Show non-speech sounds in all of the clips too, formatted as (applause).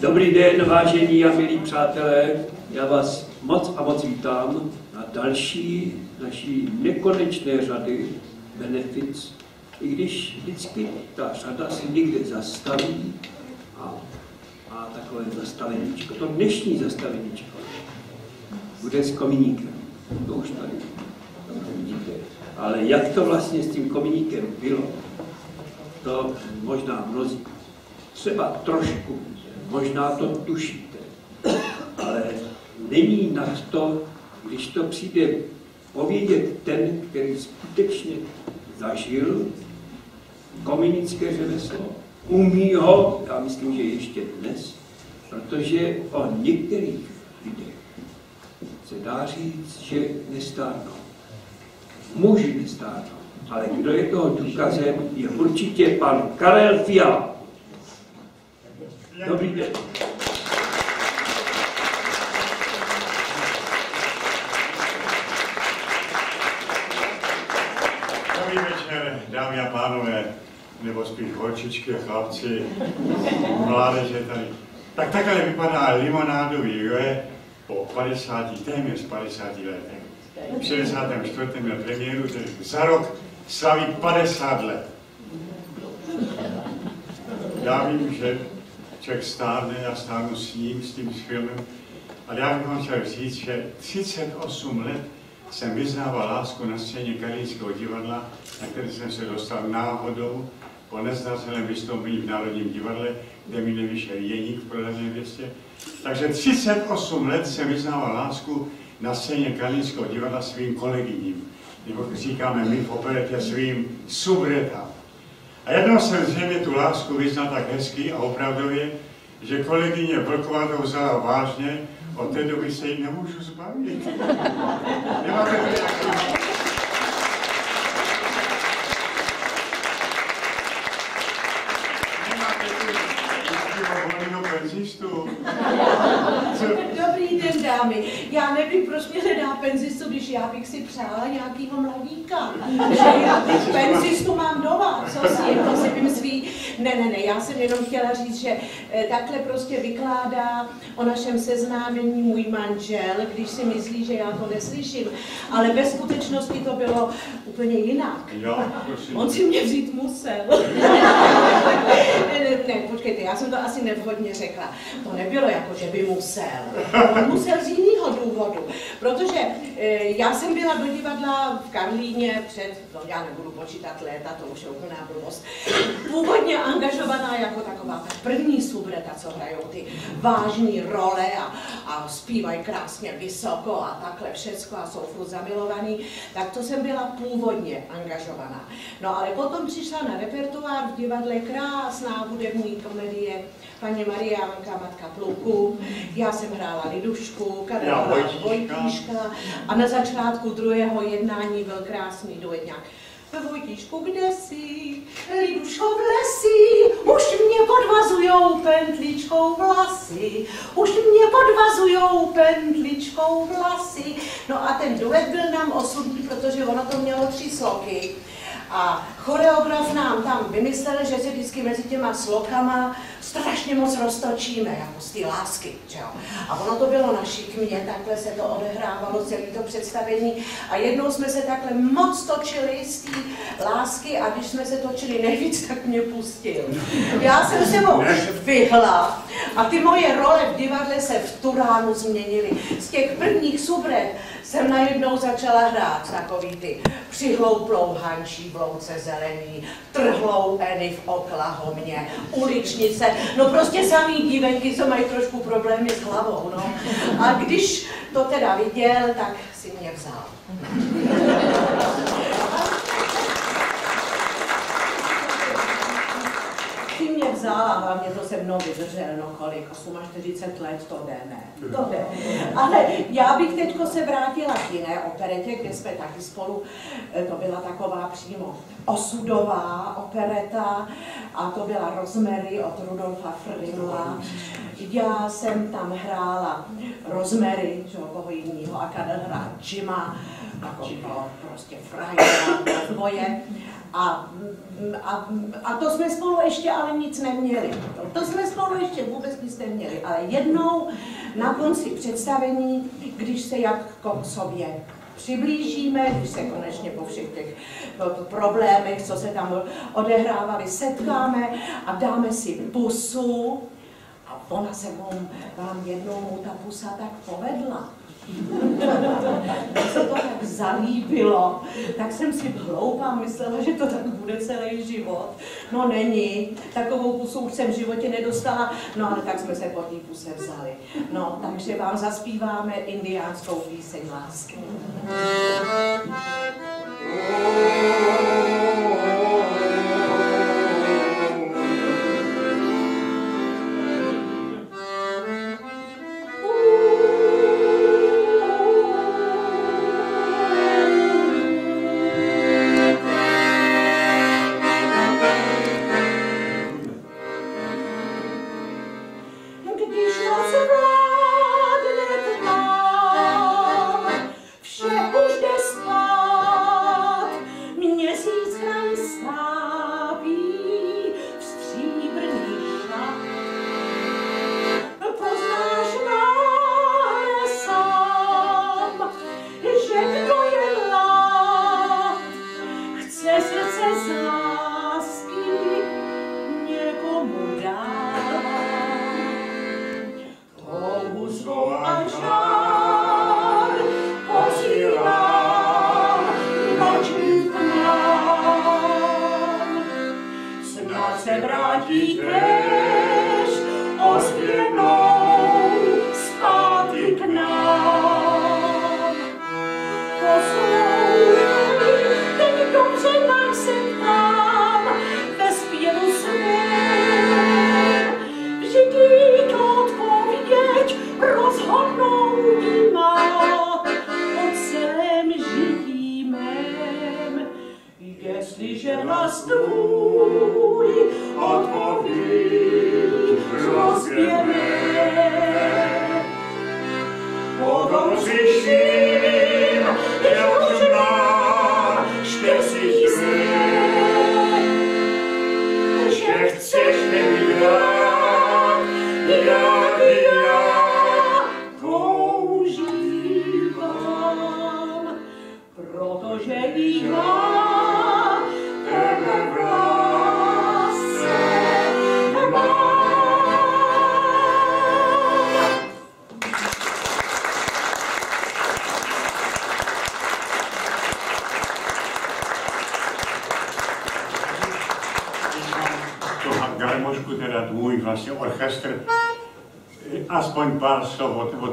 Dobrý den, vážení a milí přátelé. Já vás moc a moc vítám na další naší nekonečné řady Benefic. I když vždycky ta řada se někde zastaví a, a takové zastaveníčko, to dnešní zastaveníčko, bude s komíníkem. To už tady vidíte. Ale jak to vlastně s tím komíníkem bylo, to možná mnozí třeba trošku možná to tušíte, ale není na to, když to přijde povědět ten, který skutečně zažil kominické řemeslo, umí ho, já myslím, že ještě dnes, protože o některých lidech se dá říct, že nestárnou. Muži nestárnou. Ale kdo je toho důkazem, je určitě pan Karel Fiala. Dobrý den. Dobrý večer, dámy a pánové, nebo spíš holčičky, chlapci, mládeže tady. Tak takhle vypadá limonádový je po 50, téměř 50 letech. V 64. měl premiéru, tedy za rok slaví 50 let. Já vím, že člověk stárne, já stárnu s ním, s tím filmem, ale já bych vám chtěl říct, že 38 let jsem vyznával lásku na scéně Karlínského divadla, na které jsem se dostal náhodou po nezdařeném vystoupení v Národním divadle, kde mi nevyšel jeník v prodané městě. Takže 38 let jsem vyznával lásku na scéně Karlínského divadla svým kolegyním, nebo říkáme my v operetě svým subretám. A jednou jsem zřejmě tu lásku vyznal tak hezky a opravdově, že kolegyně Vlková to vzala vážně, od té doby se jí nemůžu zbavit. Nemáte to nějaký... Nemáte tu nějakého penzistu? Dobrý den, dámy. Já nevím, proč mě nedá penzistu, když já bych si přála nějakýho mladíka. Že já teď penzistu mám doma, co si, to si vymyslí. Ne, ne, ne, já jsem jenom chtěla říct, že eh, takhle prostě vykládá o našem seznámení můj manžel, když si myslí, že já to neslyším. Ale ve skutečnosti to bylo úplně jinak. Jo. On si mě vzít musel. ne, ne, ne, počkejte, já jsem to asi nevhodně řekla. To nebylo jako, že by musel. On musel z jiného důvodu. Protože e, já jsem byla do divadla v Karlíně před, no já nebudu počítat léta, to už je úplná blbost, původně angažovaná jako taková ta první subreta, co hrajou ty vážné role a, a zpívají krásně vysoko a takhle všecko a jsou furt zamilovaný, tak to jsem byla původně angažovaná. No ale potom přišla na repertoár v divadle krásná hudební komedie paní Mariánka, matka Pluku, já jsem hrála Lidušku, Karela Vojtíška. A na začátku druhého jednání byl krásný duetňák. Vojtíšku, kde jsi? Liduško v lesi, už mě podvazujou pentličkou vlasy, už mě podvazujou pentličkou vlasy. No a ten duet byl nám osudný, protože ono to mělo tři sloky. A choreograf nám tam vymyslel, že se vždycky mezi těma slokama strašně moc roztočíme, jako z té lásky. Že jo? A ono to bylo na šikmě, takhle se to odehrávalo, celé to představení. A jednou jsme se takhle moc točili z té lásky a když jsme se točili nejvíc, tak mě pustil. Já jsem se mu vyhla a ty moje role v divadle se v Turánu změnily. Z těch prvních subret jsem najednou začala hrát takový ty přihlouplou Hančí v louce zelený, trhlou Eny v Oklahomě, uličnice, no prostě samý dívenky, co mají trošku problémy s hlavou, no. A když to teda viděl, tak si mě vzal. Si mě mě vzal a hlavně to se mnou vydržel, no kolik, 48 let, to jde, ne, to jde. Ale já bych teď se vrátila k jiné operetě, kde jsme taky spolu, eh, to byla taková přímo osudová opereta a to byla Rosemary od Rudolfa Frimla. Já jsem tam hrála Rosemary, že koho jiného, a Kadel hrál Jima, takového prostě frajera, dvoje. A, a, a to jsme spolu ještě ale nic neměli. To, to jsme spolu ještě vůbec nic neměli. Ale jednou na konci představení, když se jako k sobě přiblížíme, když se konečně po všech těch problémech, co se tam odehrávali, setkáme a dáme si pusu. Ona se vám jednou mu ta pusa tak povedla se to tak zalíbilo, tak jsem si hloupá myslela, že to tak bude celý život. No není, takovou pusu už jsem v životě nedostala, no ale tak jsme se po té puse vzali. No, takže vám zaspíváme indiánskou píseň lásky.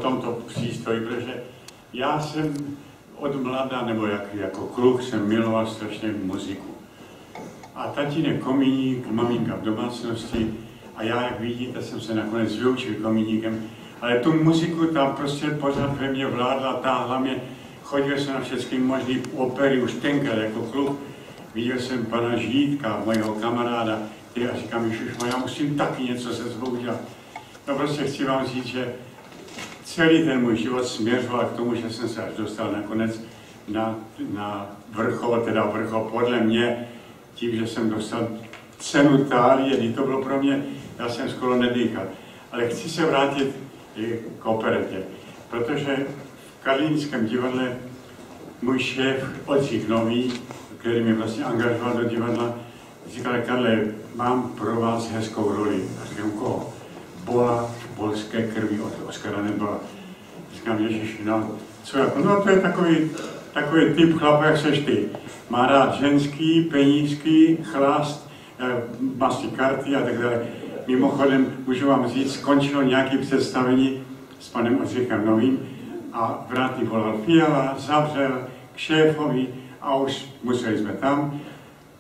Tomto přístroji, protože já jsem od mladá, nebo jak, jako kluk jsem miloval strašně muziku. A tatínek komíník, maminka v domácnosti a já, jak vidíte, jsem se nakonec vyučil komíníkem, ale tu muziku tam prostě pořád ve mně vládla, táhla mě, chodil jsem na všechny možné opery už tenkrát jako kluk, viděl jsem pana Žítka, mojeho kamaráda, a říkám, že já musím taky něco se dělat. No prostě chci vám říct, že celý ten můj život směřoval k tomu, že jsem se až dostal nakonec na, na vrchol, teda vrchol podle mě, tím, že jsem dostal cenu tálie, to bylo pro mě, já jsem skoro nedýchal. Ale chci se vrátit k operetě, protože v Karlínském divadle můj šéf Oldřich Nový, který mě vlastně angažoval do divadla, říkal, Karle, mám pro vás hezkou roli. A říkám, koho? bola polské krví od Oskara Nebyla. Říkám, Ježíš, no, co jako, no to je takový, takový typ chlapa, jak seš ty. Má rád ženský, penízky, chlast, eh, masy karty a tak dále. Mimochodem, můžu vám říct, skončilo nějaké představení s panem Ořichem Novým a vrátný volal Fiala, zavřel k šéfovi a už museli jsme tam.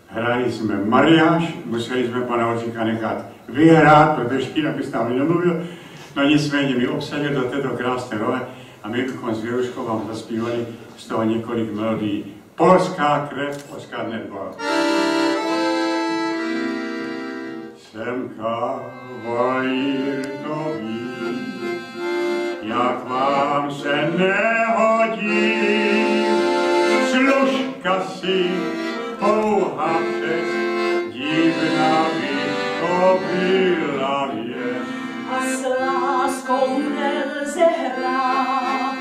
Hráli jsme mariáš, museli jsme pana Ořicha nechat vyhrát, protože jinak by s námi nemluvil. No nicméně mi obsadil do této krásné role a my s Věruškou vám zaspívali z toho několik melodií. Polská krev, polská nedbal. Jsem kavalírkový, jak vám se nehodí, služka si pouhá přes divná s láskou nelze hrát,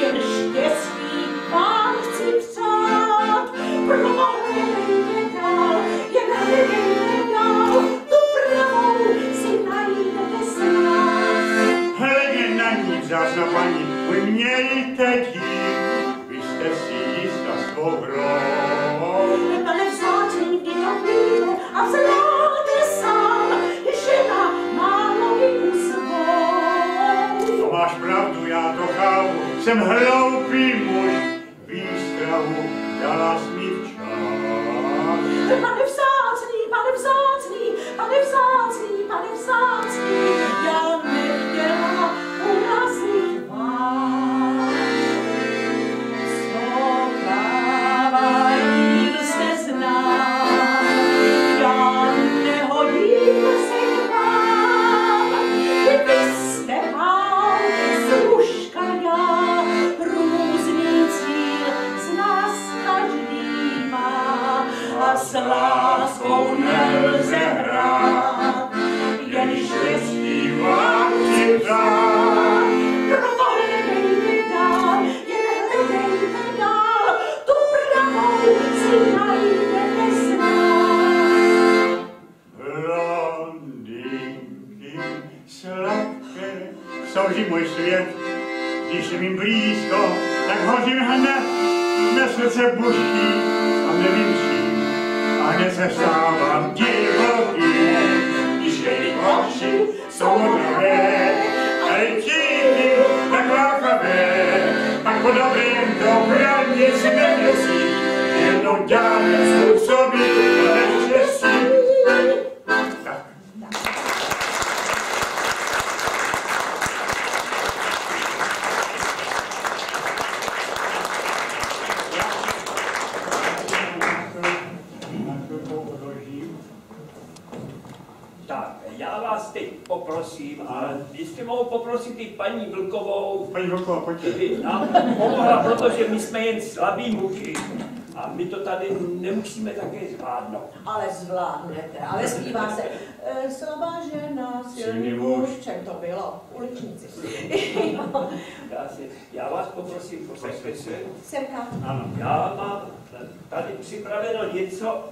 jen štěstí vám chci přát. Prohledejte dál, jen hledejte dál, tu pravou si najdete s nás. Hledě na ní vzácna paní, vy mějte dík, vy jste si jistá svou hrou. Pane vzácný, kdy to vyjde a já to chápu, jsem hloupý muž, výstrahu dala jsi mi včas. Pane vzácný, pane vzácný, pane vzácný, pane vzácný, to bylo? Uličníci. Já, vás poprosím, posaďte se. Semka, Ano. Já mám tady připraveno něco,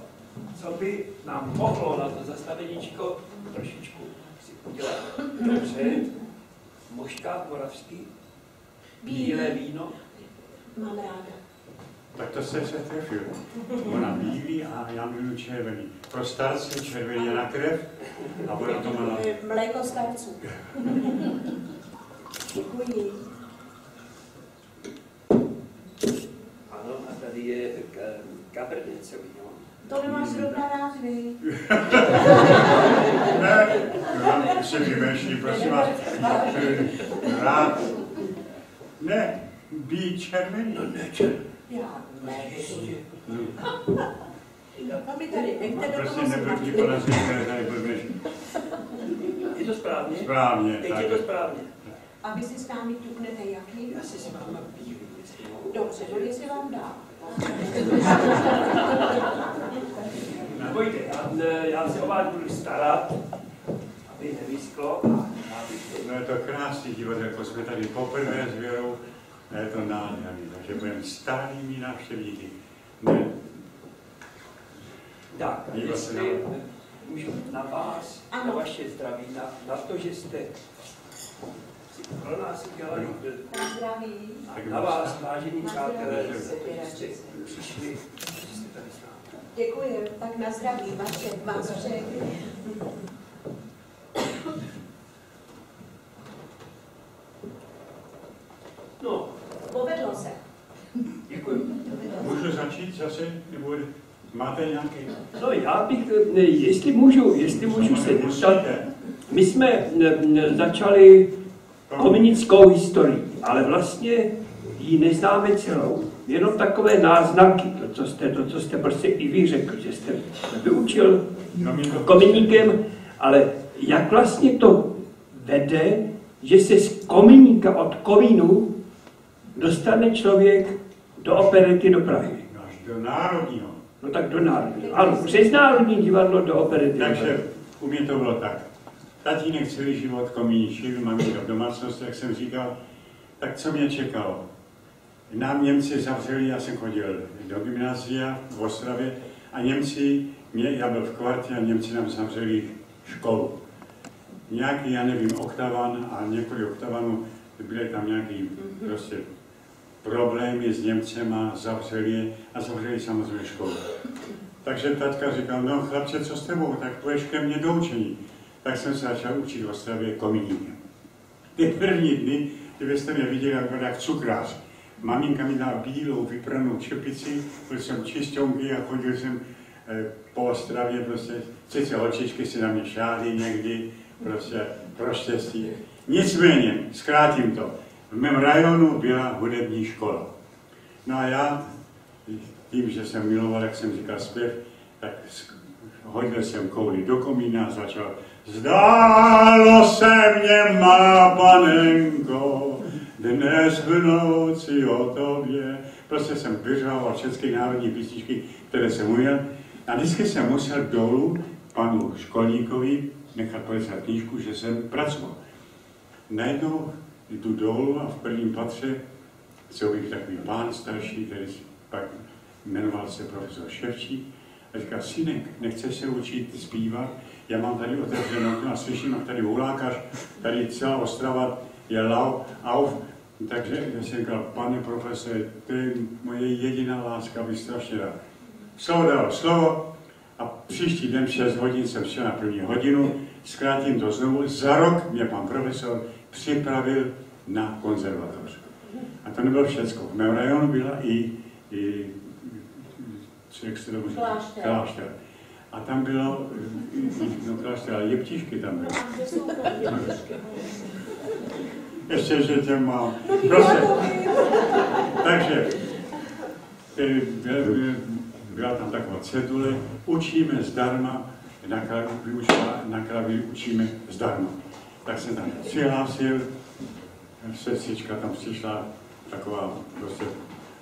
co by nám mohlo na to zastaveníčko trošičku si udělat dobře. Moška moravský, bílé víno. mám ráda. Tak to jste se trefil. Ona bílý a já miluji červený. Pro starce červený je na krev a bude to má E, Mléko starců. Děkuji. Ano, a tady je Cabernet Sauvignon. To nemáš zrovna rád, vy. Ne, já se vymenší, prosím vás. Rád. Ne, bí červený. No ne, čer. Já ne. Ještě. To mi tady nechte do Prostě toho tady blbneš. Je to správně? Správně, Teď tak. je to správně. A vy si s námi ťuknete jaký? Já si s váma bílý. Dobře, no jestli vám dá. Nebojte, já, ne, já se o vás budu starat, aby nevysklo bych No je to krásný divadelko, jsme tady poprvé s Věrou a je to nádherný, takže budeme stálými návštěvníky. Ne, Tak, jestli na- můžu na vás, Ano. na vaše zdraví, na, na to, že jste si pro nás udělali Na zdraví. a na vás, vážení Na přátelé, zdraví, že jste přišli, že jste tady s námi. Děkuji, tak na zdraví vaše, vás všech. Povedlo se. děkuji. Můžu začít zase, nebo Máte nějaký? No já bych, jestli můžu, jestli můžu se zeptat, my jsme začali komunickou historii, ale vlastně ji neznáme celou. Jenom takové náznaky, to, co jste, to, co jste prostě i vy řekl, že jste vyučil kominíkem, ale jak vlastně to vede, že se z komíníka od komínu dostane člověk do operety do Prahy. Až do národního. No tak do národního. Ano, přes národní divadlo do operety. Takže u mě to bylo tak. Tatínek celý život komíničil, maminka v domácnosti, jak jsem říkal, tak co mě čekalo? Nám Němci zavřeli, já jsem chodil do gymnázia v Ostravě a Němci, mě, já byl v kvartě a Němci nám zavřeli školu. Nějaký, já nevím, oktavan a několik oktavanů, byly tam nějaký prostě problémy s Němcema, zavřeli je a zavřeli samozřejmě školu. Takže taťka říkal, no chlapče, co s tebou, tak půjdeš ke mně do učení. Tak jsem se začal učit v Ostravě komíníkem. Ty první dny, kdybyste mě viděli, jak, jak cukrář. Maminka mi dala bílou vypranou čepici, byl jsem čistonky a chodil jsem eh, po Ostravě, prostě sice holčičky si na mě šály někdy, prostě pro štěstí. Nicméně, zkrátím to, v mém rajonu byla hudební škola. No a já, tím, že jsem miloval, jak jsem říkal, zpěv, tak hodil jsem kouli do komína a začal Zdálo se mě, má panenko, dnes v noci o tobě. Prostě jsem vyřával všechny národní písničky, které jsem uměl. A vždycky jsem musel dolů panu školníkovi nechat podepsat knížku, že jsem pracoval. Najednou jdu dolů a v prvním patře co bych takový pán starší, který pak jmenoval se profesor Ševčík, a říká, synek, nechceš se učit zpívat? Já mám tady otevřenou a slyším, jak tady hulákaš, tady celá Ostrava je lau, auf. Takže já jsem říkal, pane profesore, to je moje jediná láska, bych strašně rád. Slovo dal slovo a příští den v 6 hodin jsem šel na první hodinu, zkrátím to znovu, za rok mě pan profesor připravil na konzervatoř. A to nebylo všechno. V mém rajonu byla i, i jak se to Klášter. klášter. A tam bylo, (laughs) no klášter, ale jeptišky tam byly. Ještě, že tě mám. Prostě, takže, eh, byl- byla tam taková cedule, učíme zdarma, na klavír, na klavír učíme zdarma. Tak jsem tam přihlásil, sestřička tam přišla, taková prostě,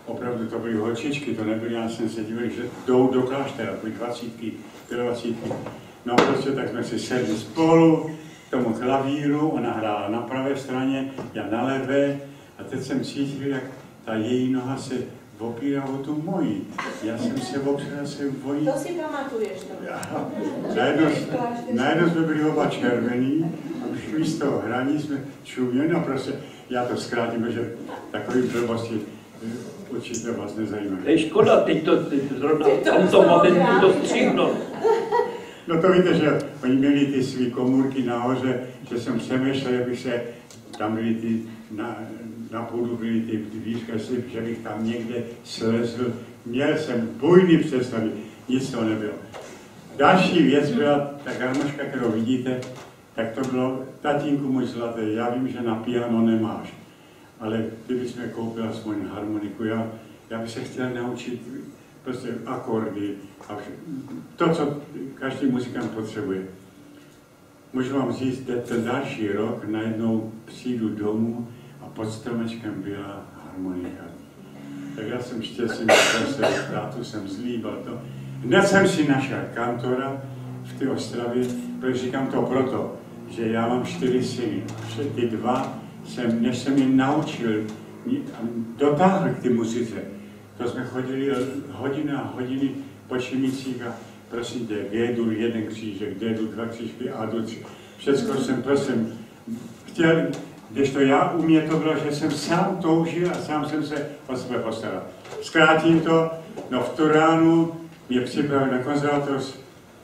opravdu to byly holčičky, to nebyly, já jsem se díval, že jdou do kláštera, byly dvacítky, dvacítky. No a prostě tak jsme si sedli spolu k tomu klavíru, ona hrála na pravé straně, já na levé a teď jsem cítil, jak ta její noha se opírá o tu moji. Já jsem se opřel se o její To si pamatuješ to. já- Najednou, najednou jsme byli oba červení a už místo hraní jsme čuměli, no prostě já to zkrátím, protože takový blbosti eh, určitě vás nezajímají. To je škoda, teď to teď to zrovna v tomto momentu to střihlo. No to víte, že oni měli ty své komůrky nahoře, že jsem přemýšlel, jak by se, tam byly ty, na, na půdu byly ty dvířka, slib, že bych tam někde slezl. Měl jsem bujný představy, nic to nebylo. Další věc byla ta garmoška, kterou vidíte, tak to bylo, tatínku můj zlatý, já vím, že na piano nemáš, ale kdybys mi koupil aspoň harmoniku, já, já bych se chtěl naučit prostě akordy a to, co každý muzikant potřebuje. Můžu vám říct, ten další rok najednou přijdu domů pod stromečkem byla harmonika. Tak já jsem šťastný, že se tátu jsem zlíbal to. Hned jsem si našel kantora v té Ostravě, protože říkám to proto, že já mám čtyři syny. Vše ty dva jsem, než jsem je naučil, dotáhl k té muzice. To jsme chodili hodiny a hodiny po Šimicích a prosím tě, G-dur jeden křížek, D-dur dva křížky, A-dur tři. Všecko jsem prosím chtěl, když to já u mě to bylo, že jsem sám toužil a sám jsem se o sebe postaral. Zkrátím to, no v tu ránu mě připravil na konzervatoř,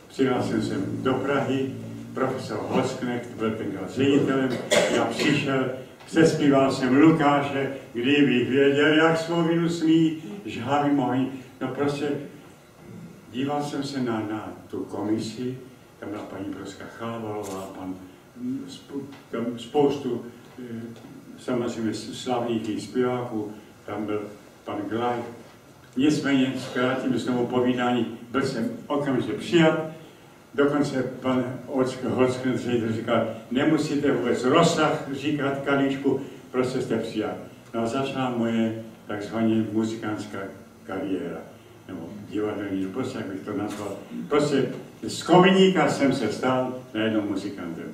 přihlásil jsem do Prahy, profesor Hosknecht byl tenkrát ředitelem, já přišel, sespíval jsem Lukáše, kdybych věděl, jak svou vinu smí, žhavý mojí, no prostě díval jsem se na, na tu komisi, tam byla paní Proska Chalvalová, pan, tam spoustu samozřejmě slavných zpěváků, tam byl pan Glaj. Nicméně, zkrátím znovu povídání, byl jsem okamžitě přijat, dokonce pan Holský ředitel říkal, nemusíte vůbec rozsah říkat kalíčku, prostě jste přijat. No a začala moje takzvaně muzikánská kariéra, nebo divadelní, prostě jak bych to nazval. Prostě z kominíka jsem se stal najednou muzikantem.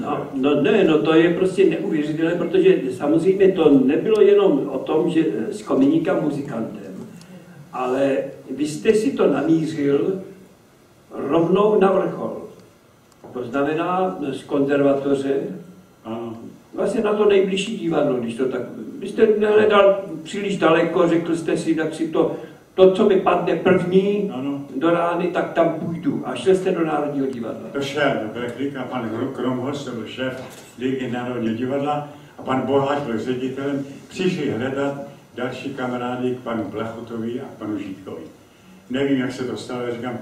No, no ne, no to je prostě neuvěřitelné, protože samozřejmě to nebylo jenom o tom, že s kominíka muzikantem, ale vy jste si to namířil rovnou na vrchol. To znamená z konzervatoře, ano. vlastně na to nejbližší divadlo, když to tak... Vy jste nehledal příliš daleko, řekl jste si, tak si to, to, co mi padne první ano. do rány, tak tam půjdu. A šel jste do Národního divadla. To šel, do klika, pan Kromhos, to byl šéf Ligy Národního divadla a pan Boháč byl ředitelem. Přišli hledat další kamarády k panu Blachutovi a k panu Žítkovi. Nevím, jak se to stalo, říkám,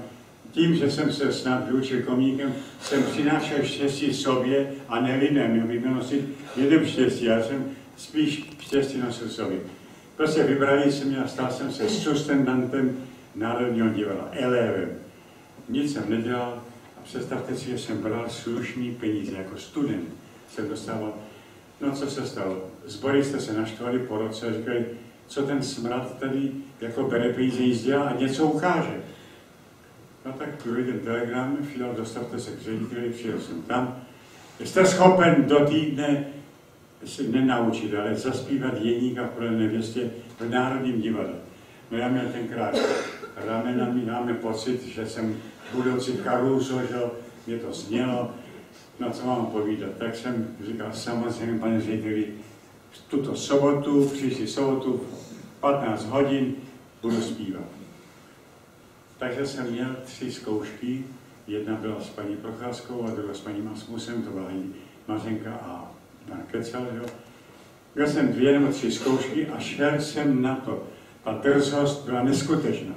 tím, že jsem se snad vyučil komíkem, jsem přinášel štěstí sobě a ne lidem. Měl bych nosit lidem štěstí, já jsem spíš štěstí nosil sobě. Prostě vybrali se mě a stal jsem se sustendantem Národního divadla, elevem. Nic jsem nedělal a představte si, že jsem bral slušný peníze jako student. Jsem dostával, no co se stalo? Zbory jste se naštvali po roce a říkali, co ten smrad tady jako bere peníze, nic a něco ukáže. No tak druhý den telegram, Fidel, dostavte se k řediteli, přijel jsem tam. Jste schopen do týdne se nenaučit, ale zaspívat Jeníka plné nevěstě v Národním divadle. No já měl tenkrát ramenami, máme pocit, že jsem budoucí Caruso, že mě to znělo, no co mám povídat. Tak jsem říkal, samozřejmě, pane řediteli, tuto sobotu, příští sobotu, 15 hodin, budu zpívat. Takže jsem měl tři zkoušky, jedna byla s paní Procházkou a druhá s paní Masmusem, to byla Mařenka a pan Kecel, jo. Měl jsem dvě nebo tři zkoušky a šel jsem na to. Ta drzost byla neskutečná.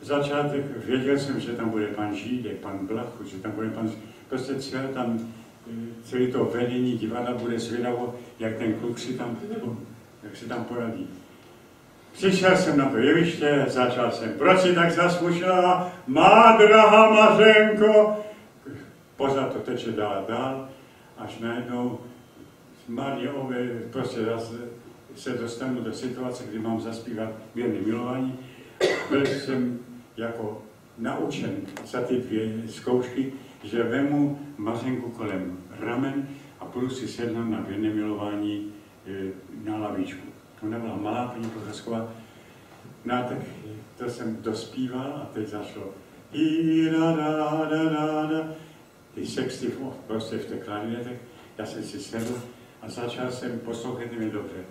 Začátek, věděl jsem, že tam bude pan Žídek, pan Blachu, že tam bude pan... Prostě celé tam, celé to vedení divadla bude zvědavo, jak ten kluk si tam, jak si tam poradí. Přišel jsem na to jeviště, začal jsem, proč si tak zasmušená, má drahá Mařenko. Pořád to teče dál a dál, až najednou Ove, prostě zase se dostanu do situace, kdy mám zaspívat věrný milování. Byl jsem jako naučen za ty dvě zkoušky, že vemu Mařenku kolem ramen a budu si sednout na věrné milování e, na lavičku. To nebyla malá paní Procházková. No tak to jsem dospíval a teď zašlo i da, da, da, da, da. Ty sexty prostě v těch klarinetech. Já jsem si sedl a začal jsem, poslouchat mě dobře,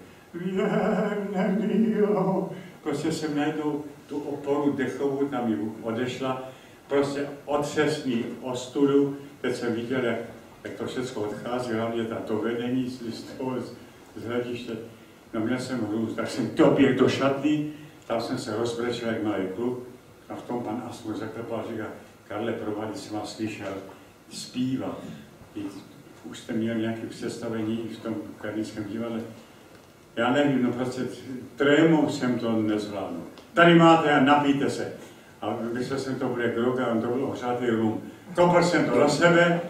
milo. Prostě jsem najednou tu oporu dechovou tam mi odešla, prostě otřesný ostudu, teď jsem viděl, jak, jak to všechno odchází, hlavně to vedení z toho z, z hlediště. No měl jsem hrůz, tak jsem doběh do šatny, tam jsem se rozbrečil jak malý kluk a v tom pan Asmus zaklepal říká, Karle, provádí jsem vás slyšel zpívat. Už jste měl nějaké představení v tom karnickém divadle. Já nevím, no prostě trémou jsem to nezvládnul. Tady máte a napijte se. A myslel jsem, to bude grog a on to byl ohřátý rum. Kopl jsem to do sebe,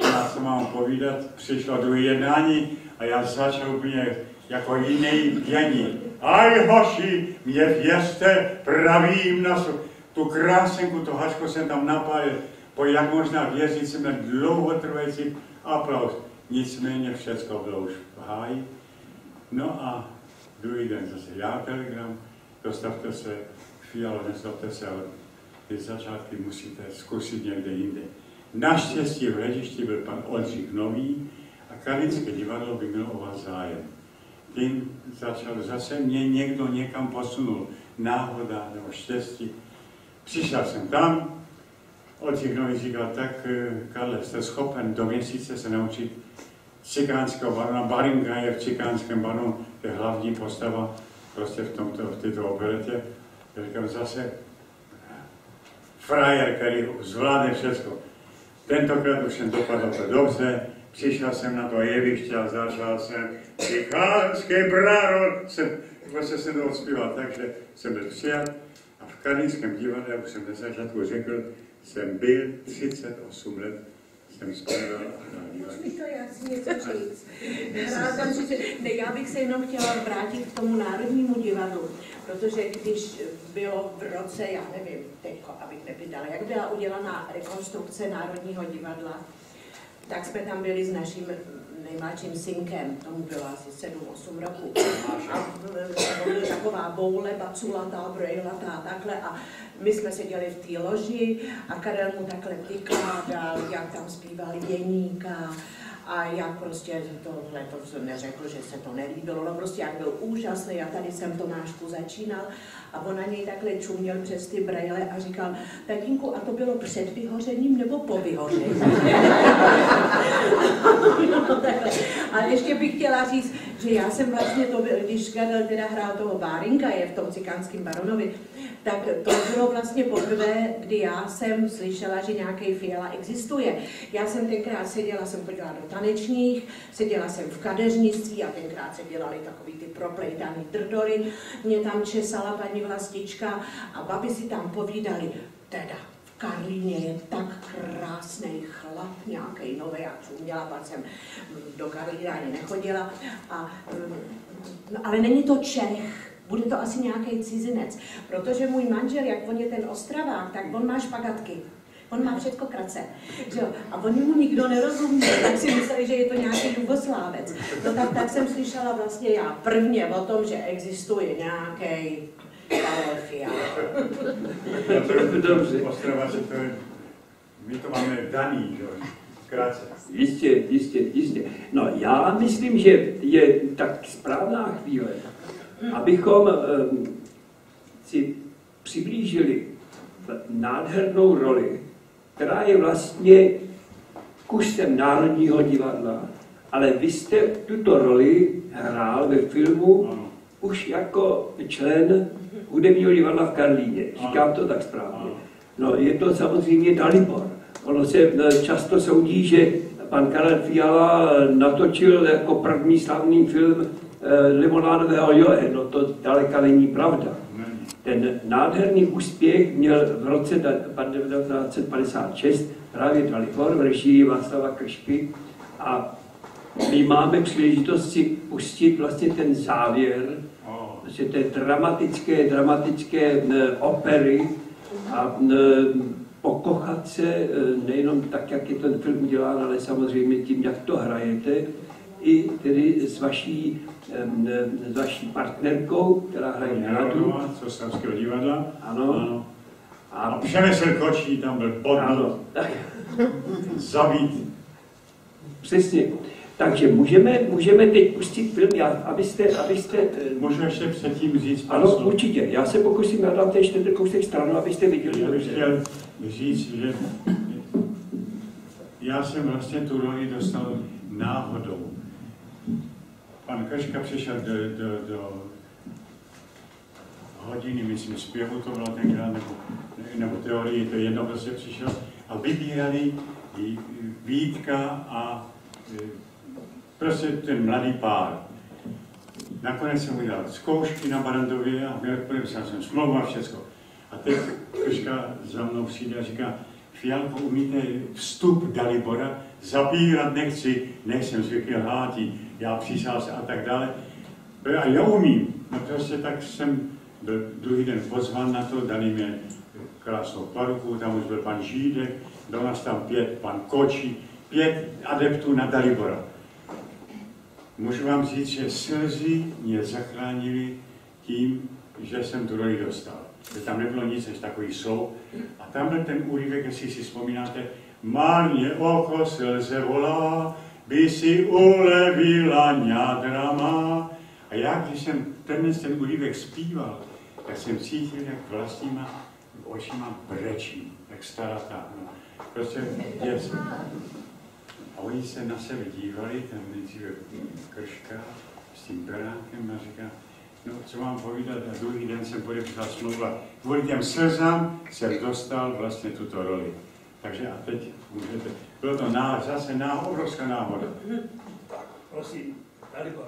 já se mám povídat, přišlo druhé jednání a já začal úplně jako jiný pění. Aj hoši, mě věřte, pravým nosu. Tu krásenku, to hačko jsem tam napálil, po jak možná na dlouhotrvající aplaus. Nicméně všechno bylo už v háji. No a druhý den zase já telegram, dostavte se, fialo, nestavte se, ale ty začátky musíte zkusit někde jinde. Naštěstí v hledišti byl pan Oldřich Nový a Karlínské divadlo by mělo o vás zájem tím začal, zase mě někdo někam posunul, náhoda nebo štěstí. Přišel jsem tam, Oldřich Nový říkal, tak eh, Karle, jste schopen do měsíce se naučit cikánského barona, Baringa je v cikánském baronu, je hlavní postava prostě v, tomto, v této operetě. Já říkám zase, frajer, který zvládne všechno. Tentokrát už jsem dopadl to dobře, přišel jsem na to jeviště a začal jsem Tichánský brárod, jsem, vlastně jsem to odspíval, takže jsem byl přijat a v Karlínském divadle, už jsem na začátku řekl, jsem byl 38 let jsem zpíval tam ne, já bych se jenom chtěla vrátit k tomu Národnímu divadlu, protože když bylo v roce, já nevím, teďko, abych nepydala, jak byla udělaná rekonstrukce Národního divadla, tak jsme tam byli s naším nejmladším synkem, tomu bylo asi 7-8 roků. A to byla taková boule, baculatá, brejlatá, takhle. A my jsme seděli v té loži a Karel mu takhle vykládal, jak tam zpíval Jeníka, a jak prostě tohle to neřekl, že se to nelíbilo, no prostě jak byl úžasný a tady jsem Tomášku začínal. A on na něj takhle čuměl přes ty brejle a říkal, tatínku, a to bylo před vyhořením nebo po vyhoření? (laughs) no, a ještě bych chtěla říct, že já jsem vlastně to, když Gadel teda hrál toho Bárinka, je v tom cikánském baronovi, tak to bylo vlastně poprvé, kdy já jsem slyšela, že nějaký fiala existuje. Já jsem tenkrát seděla, jsem chodila do tanečních, seděla jsem v kadeřnictví a tenkrát se dělali takový ty proplejtaný drdory. Mě tam česala paní vlastička a babi si tam povídali, teda Karlíně je tak krásný chlap, nějaký nový, já měla, pak jsem do Karlína ani nechodila, a, no, ale není to Čech, bude to asi nějaký cizinec, protože můj manžel, jak on je ten ostravák, tak on má špagatky. On má všechno krace. Jo? A oni mu nikdo nerozumí, tak si mysleli, že je to nějaký jugoslávec. No tak, tak jsem slyšela vlastně já prvně o tom, že existuje nějaký Kalefia. Dobře. Ostravaci to je, my to máme daný, že Krátce. Jistě, jistě, jistě. No já myslím, že je tak správná chvíle, abychom um, si přiblížili nádhernou roli, která je vlastně kusem Národního divadla, ale vy jste tuto roli hrál ve filmu ano. Už jako člen hudebního divadla v Karlíně. Říkám to tak správně. No, je to samozřejmě Dalibor. Ono se e, často soudí, že pan Karel Fiala natočil jako první slavný film Eh, limonádového joe, no to daleka není pravda. Ten nádherný úspěch měl v roce 1956 právě Dalibor v režii Václava Kršky a my máme příležitost si pustit vlastně ten závěr, vlastně té dramatické, dramatické eh, opery a eh, pokochat se nejenom tak, jak je ten film udělán, ale samozřejmě tím, jak to hrajete, i tedy s vaší s vaší partnerkou, která hraje Miladu. Co Stavského divadla. Ano. ano. A, a Přemysl Kočí tam byl podnut. Zabít. Přesně. Takže můžeme, můžeme teď pustit film, já, abyste, abyste... Eh, Můžu ještě předtím říct Ano, slov. určitě. Já se pokusím, já dám teď čtyři kousek stranu, abyste viděli. Já bych chtěl říct, že já jsem vlastně tu roli dostal náhodou pan Kaška přišel do, do, do hodiny, myslím, zpěvu to bylo tenkrát, nebo, nebo teorii, to jedno prostě přišel a vybírali Vítka a e, prostě ten mladý pár. Nakonec jsem udělal zkoušky na Barandově a měl podepsal jsem smlouvu a všechno. A teď Kaška za mnou přijde a říká, Fialko, umíte vstup Dalibora? Zabírat nechci, nejsem zvyklý hátí já přísal se a tak dále. A já umím. No prostě tak jsem byl druhý den pozvan na to, dali mi krásnou paruku, tam už byl pan Žídek, do nás tam pět, pan Koči, pět adeptů na Dalibora. Můžu vám říct, že slzy mě zachránili tím, že jsem tu roli dostal. Že tam nebylo nic než takový slov. A tam byl ten úryvek, jestli si vzpomínáte, Márně oko slze volá, by si ulevila ňadrama. A já, když jsem tenhle ten úryvek zpíval, tak jsem cítil, jak vlastníma očima brečí, jak stará ta. Prostě děs. Oni se na sebe dívali, ten nejdříve krška s tím beránkem a říká, No, co mám povídat, a druhý den jsem podepsal smlouvu. Kvůli těm slzám jsem dostal vlastně tuto roli. Takže a teď můžete. Bylo to ná, zase ná, obrovská náhoda. Tak, prosím, Dalibor.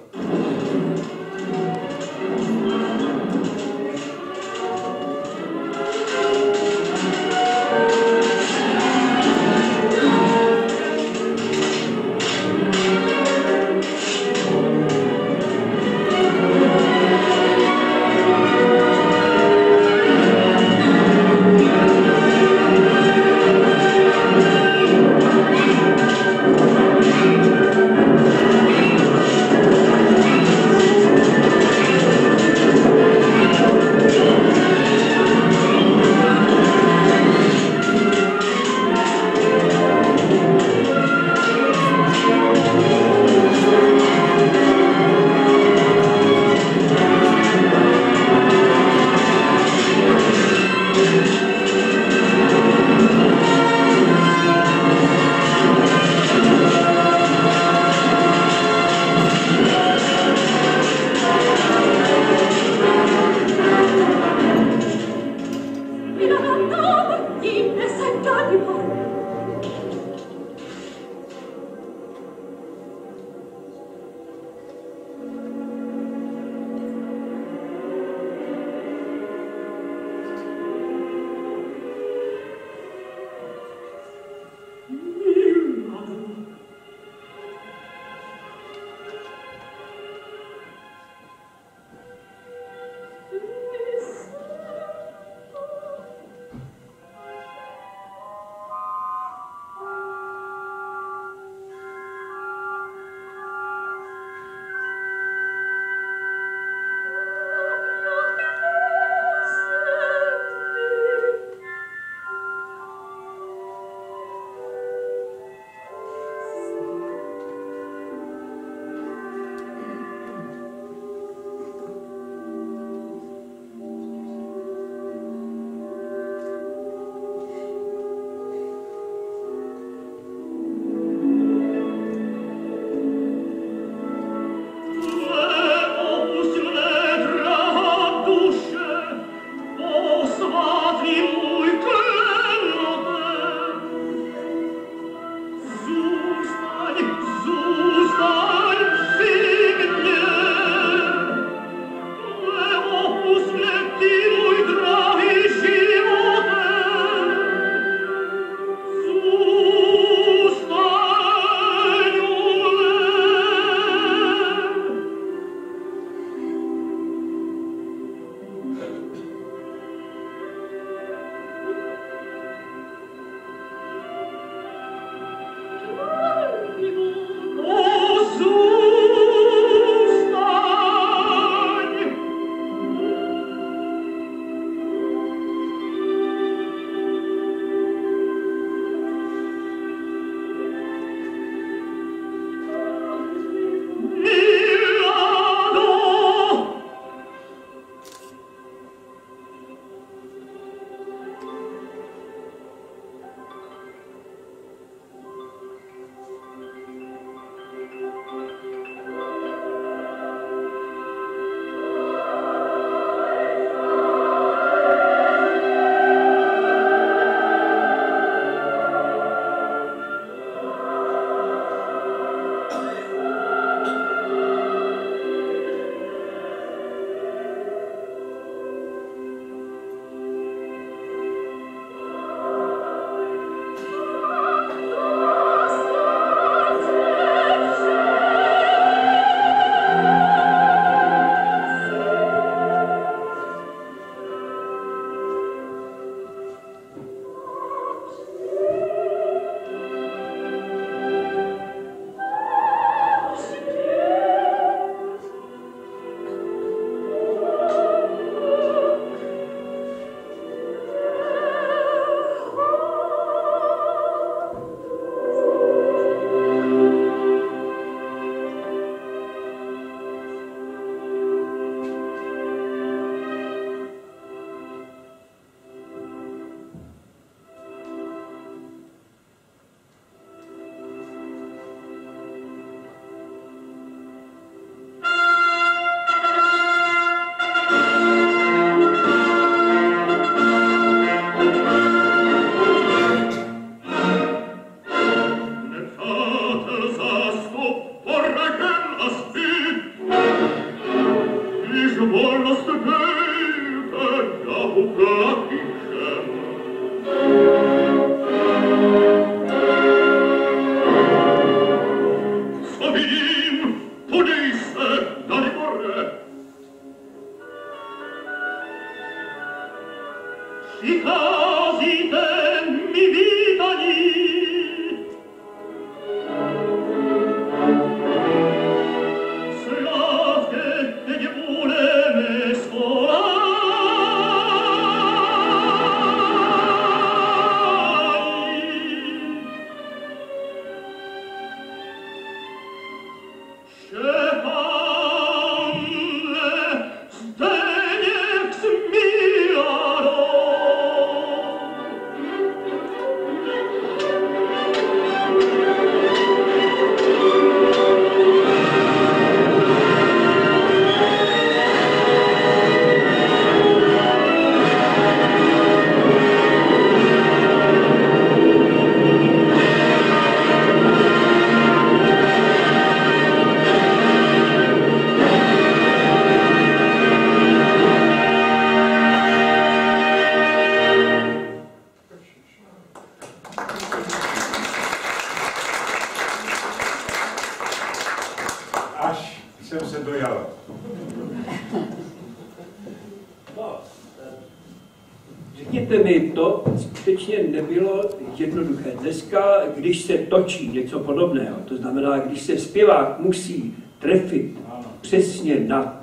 Točí něco podobného, to znamená, když se zpěvák musí trefit přesně na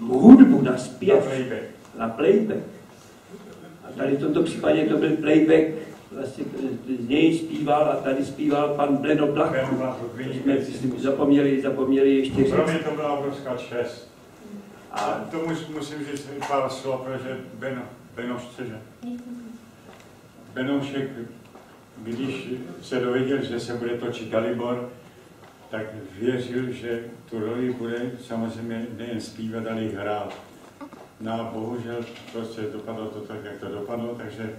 hudbu, na Na zpěv, playback. na playback. A tady v tomto případě to byl playback, vlastně z něj zpíval a tady zpíval pan Bleno To jsme zapomněli, zapomněli ještě Pro mě říct. to byla obrovská čest. A to mus, musím říct pár slov, protože Beno, Benoš, cože? Benoušek, když se dověděl, že se bude točit Dalibor, tak věřil, že tu roli bude samozřejmě nejen zpívat, ale i hrát. No a bohužel prostě dopadlo to tak, jak to dopadlo, takže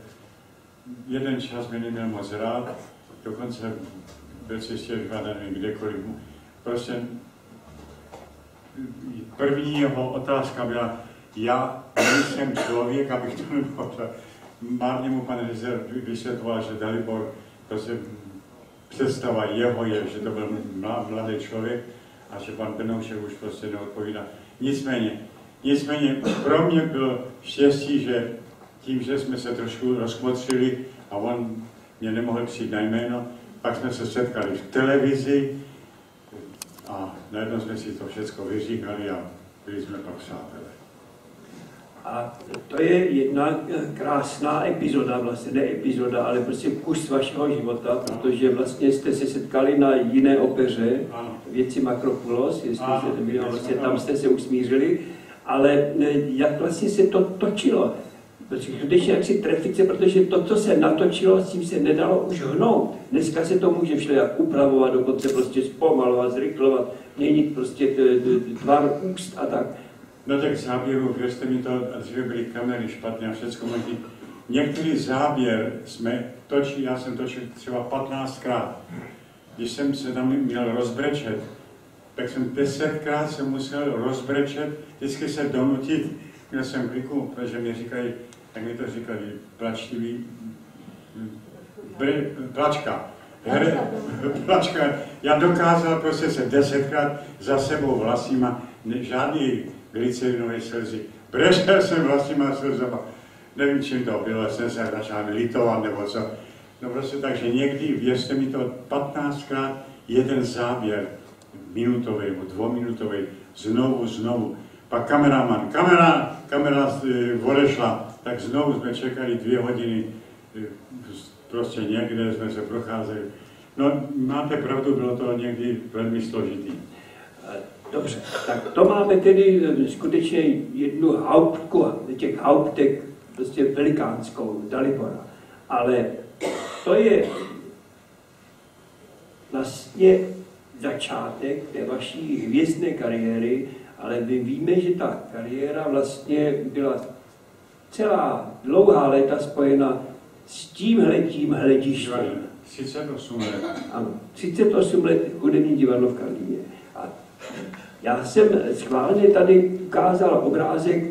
jeden čas mi neměl moc rád, dokonce byl si ještě vypadený kdekoliv. Prostě první jeho otázka byla, já nejsem člověk, abych to nemohl. Márně mu pan režisér vysvětloval, že Dalibor, to se představa jeho je, že to byl mladý člověk a že pan Benoušek už prostě neodpovídá. Nicméně, nicméně pro mě bylo štěstí, že tím, že jsme se trošku rozkmotřili a on mě nemohl přijít na jméno, pak jsme se setkali v televizi a najednou jsme si to všechno vyříkali a byli jsme pak přátelé. A to je jedna eh, krásná epizoda, vlastně ne epizoda, ale prostě kus vašeho života, protože vlastně jste se setkali na jiné opeře, Ano. věci Makropulos, jestli Ano, se ano. vlastně tam jste se usmířili, ale ne, jak vlastně se to točilo? Protože skutečně jak si trefice, protože to, co se natočilo, s tím se nedalo už hnout. Dneska se to může všelijak upravovat, dokonce prostě zpomalovat, zrychlovat, měnit prostě tvar úst a tak. No tak záběru, věřte mi to, dříve byly kamery špatně a všechno možný. Některý záběr jsme točili, já jsem točil třeba 15krát. Když jsem se tam měl rozbrečet, tak jsem desetkrát se musel rozbrečet, vždycky se donutit, měl jsem kliku, protože mi říkají, jak mi to říkali, plačtivý, plačka. Hre, (laughs) plačka. Já dokázal prostě se desetkrát za sebou vlasíma, ne, žádný glycerinové slzy. Brečel jsem vlastníma slzama. Nevím, čím to bylo, jsem se začal litovat nebo co. No prostě takže někdy, věřte mi to, 15krát jeden záběr, minutový nebo dvouminutový, znovu, znovu. Pak kameraman, kamera, kamera eh, odešla, tak znovu jsme čekali dvě hodiny, eh, prostě někde jsme se procházeli. No, máte pravdu, bylo to někdy velmi složitý. Dobře, tak to máme tedy eh, skutečně jednu hauptku, těch hauptek prostě velikánskou, Dalibora. Ale to je vlastně začátek té vaší hvězdné kariéry, ale my víme, že ta kariéra vlastně byla celá dlouhá léta spojena s tímhletím hledištěm. 38 let. Ano, 38 let hudební divadlo v Karlíně. Já jsem schválně tady ukázal obrázek,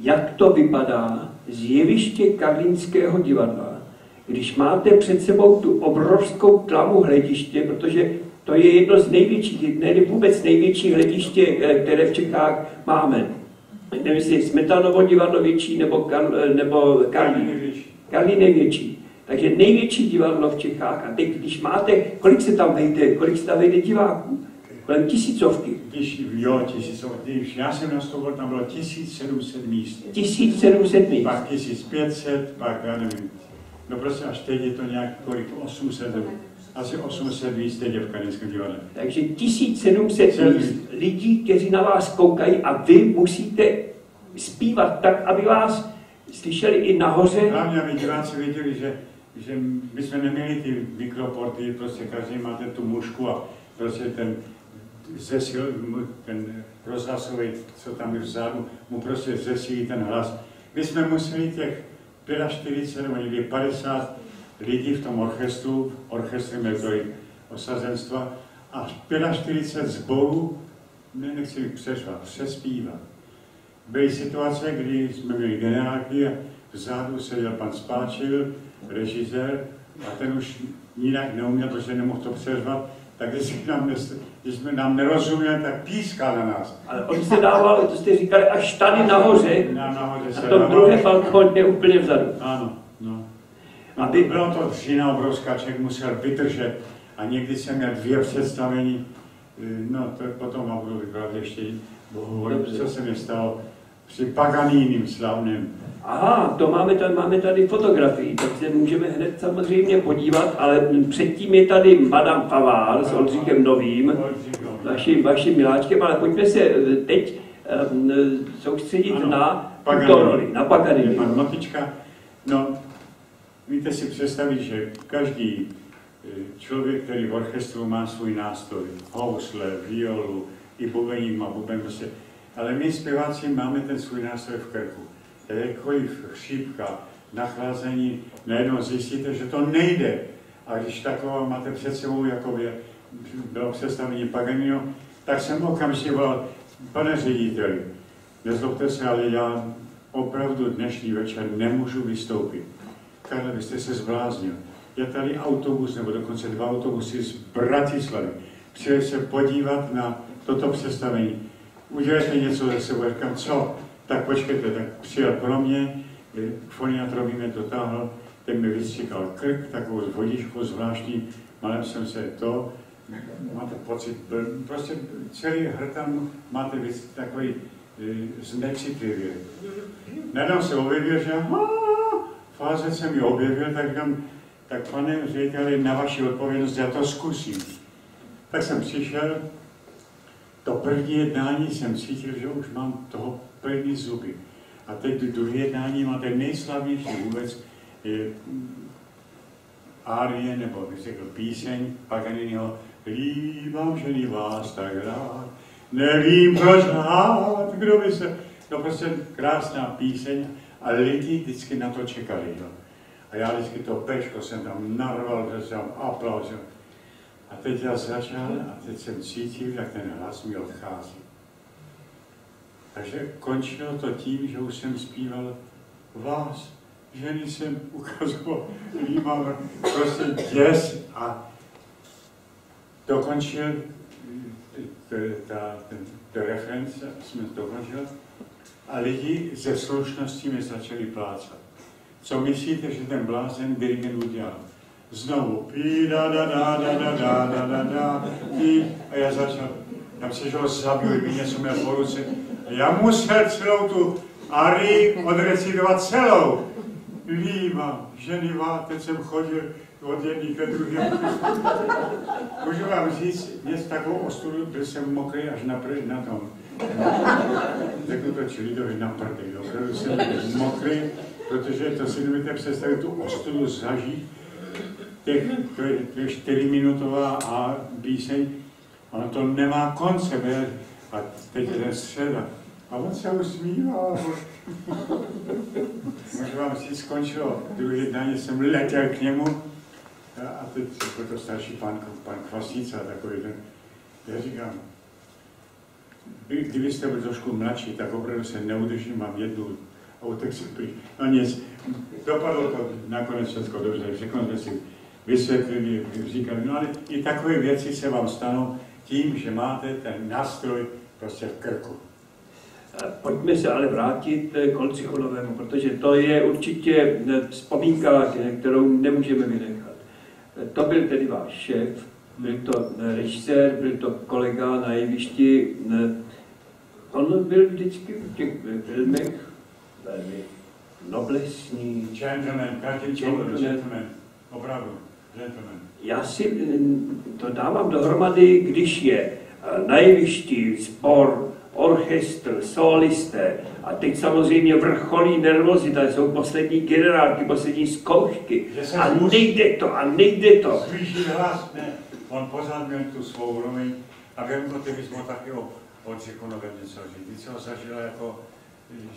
jak to vypadá z jeviště Karlínského divadla, když máte před sebou tu obrovskou tlamu hlediště, protože To je jedno z největších, ne vůbec největší hlediště, eh, které v Čechách máme. Nevím, jestli Smetanovo divadlo větší nebo, Karl, eh, nebo Karlín. Karlín největší. Takže největší divadlo v Čechách. A teď, když máte, kolik se tam vejde, kolik se tam vejde diváků? Kolem tisícovky. Když, jo, tisícovky. Když já jsem nastoupil, tam bylo 1700 míst. 1700 míst. Pak 1500, pak já nevím. No prostě až teď je to nějak kolik, 800, asi 800 míst teď je v Karlínském divadle. Takže 1700 míst lidí, kteří na vás koukají a vy musíte zpívat tak, aby vás slyšeli i nahoře. Hlavně, aby diváci věděli, že, že my jsme neměli ty mikroporty, prostě každý máte tu mušku a prostě ten zesil, ten rozhlasový, co tam je vzadu, mu prostě zesílí ten hlas. My jsme museli těch 45 nebo někdy 50 lidí v tom orchestru, orchestru to osazenstva, a 45 zborů, ne, nechci přešvat, přespívat. Byly situace, kdy jsme měli generálky a vzadu seděl pan Spáčil, režisér, a ten už jinak neuměl, protože nemohl to přeřvat, tak když, nám, když jsme nám nerozuměli, tak pískal na nás. Ale on se dával, to jste říkali, až tady nahoře, na, nahoře se tom druhé balkóně úplně vzadu. Ano, no. A by... Bylo to dřina obrovská, člověk musel vydržet. A někdy jsem měl dvě představení, no to potom vám budu vyprávět ještě, bohu, co se mi stalo při Paganíným slavným. Aha, to máme tady, máme tady fotografii, tak se můžeme hned samozřejmě podívat, ale předtím je tady Madame Favál s Oldřichem Novým, vaším, vaším miláčkem, ale pojďme se eh, teď um, soustředit ano, na tuto roli, na Paganini. Pan Matička, no, víte si představit, že každý eh, člověk, který v orchestru má svůj nástroj, housle, violu, i bubeník má buben, prostě, ale my zpěváci máme ten svůj nástroj v krku jakkoliv chřipka, nachlazení, najednou zjistíte, že to nejde. A když taková máte před sebou, jako by bylo představení Paganino, tak jsem okamžitě volal, pane řediteli, nezlobte se, ale já opravdu dnešní večer nemůžu vystoupit. Karle, vy jste se zbláznil. Je tady autobus, nebo dokonce dva autobusy z Bratislavy. Přijeli se podívat na toto představení. Udělejte něco ze sebou. Říkám, co? tak počkejte, tak přijel pro mě, foniatr mě dotáhl, ten mi vystříkal krk, takovou vodičku zvláštní, malem jsem se to, máte pocit, prostě celý hrtan máte víc takový e, znecitlivě. Nedám se objevil, že fáze se mi objevil, tak říkám, tak pane řediteli, na vaši odpovědnost já to zkusím. Tak jsem přišel, to první jednání jsem cítil, že už mám toho plný zuby. A teď druhé jednání máte nejslavnější vůbec je árie, nebo bych řekl píseň Paganiniho Líbám, že vás tak rád, nevím proč rád, kdo by se... To prostě krásná píseň a lidi vždycky na to čekali. Jo. A já vždycky to peško jsem tam narval, že jsem aplauz. A teď já začal a teď jsem cítil, jak ten hlas mi odchází. Takže končilo to tím, že už jsem zpíval vás. Ženy jsem ukazoval, líbal prostě děs a dokončil ta, ten, ten reference, jsme dokončil a lidi ze slušností mi začali plácat. Co myslíte, že ten blázen dirigent udělal? Znovu, pí, da, da, da, da, da, da, da, da, da, pí, a já začal, já ho zabil, něco měl po ruce, já musel celou tu Ari odrecitovat celou. Líma, ženivá, teď jsem chodil od jedné ke druhé. Můžu vám říct, mě takovou ostudu, byl jsem mokrý až na, prd, na tom. Řeknu to Čilidovi na prdej, opravdu jsem mokrý, protože to si nemůžete představit tu ostudu zažít. Těch, to je, to je čtyřminutová a píseň, ono to nemá konce, a teď je středa. A on se usmíval. (laughs) Můžu vám říct, skončilo. Druhý jednání jsem letěl k němu a teď byl to starší pan, pan Kvasnica, takový ten. Já říkám, kdybyste byl trošku mladší, tak opravdu se neudržím, mám jednu a utek si pryč. No nic, dopadlo to nakonec všechno dobře, všechno jsme si vysvětlili, říkali, no ale i takové věci se vám stanou tím, že máte ten nástroj prostě v krku. Pojďme se ale vrátit k Olcichonovému, protože to je určitě vzpomínka, kterou nemůžeme vynechat. To byl tedy váš šéf, byl to režisér, byl to kolega na jevišti. On byl vždycky v těch filmech velmi noblesní. Gentleman, každý gentleman. gentleman. Opravdu. Já si to dávám dohromady, když je na jevišti spor, orchestr, solisté a teď samozřejmě vrcholí nervozita, jsou poslední generálky, poslední zkoušky a nejde to a nejde to. Zvýšit hlas, ne, on pořád měl tu svou roli a vím, že ty bys mohl taky o, o Cikonově něco říct. Ty co zažila jako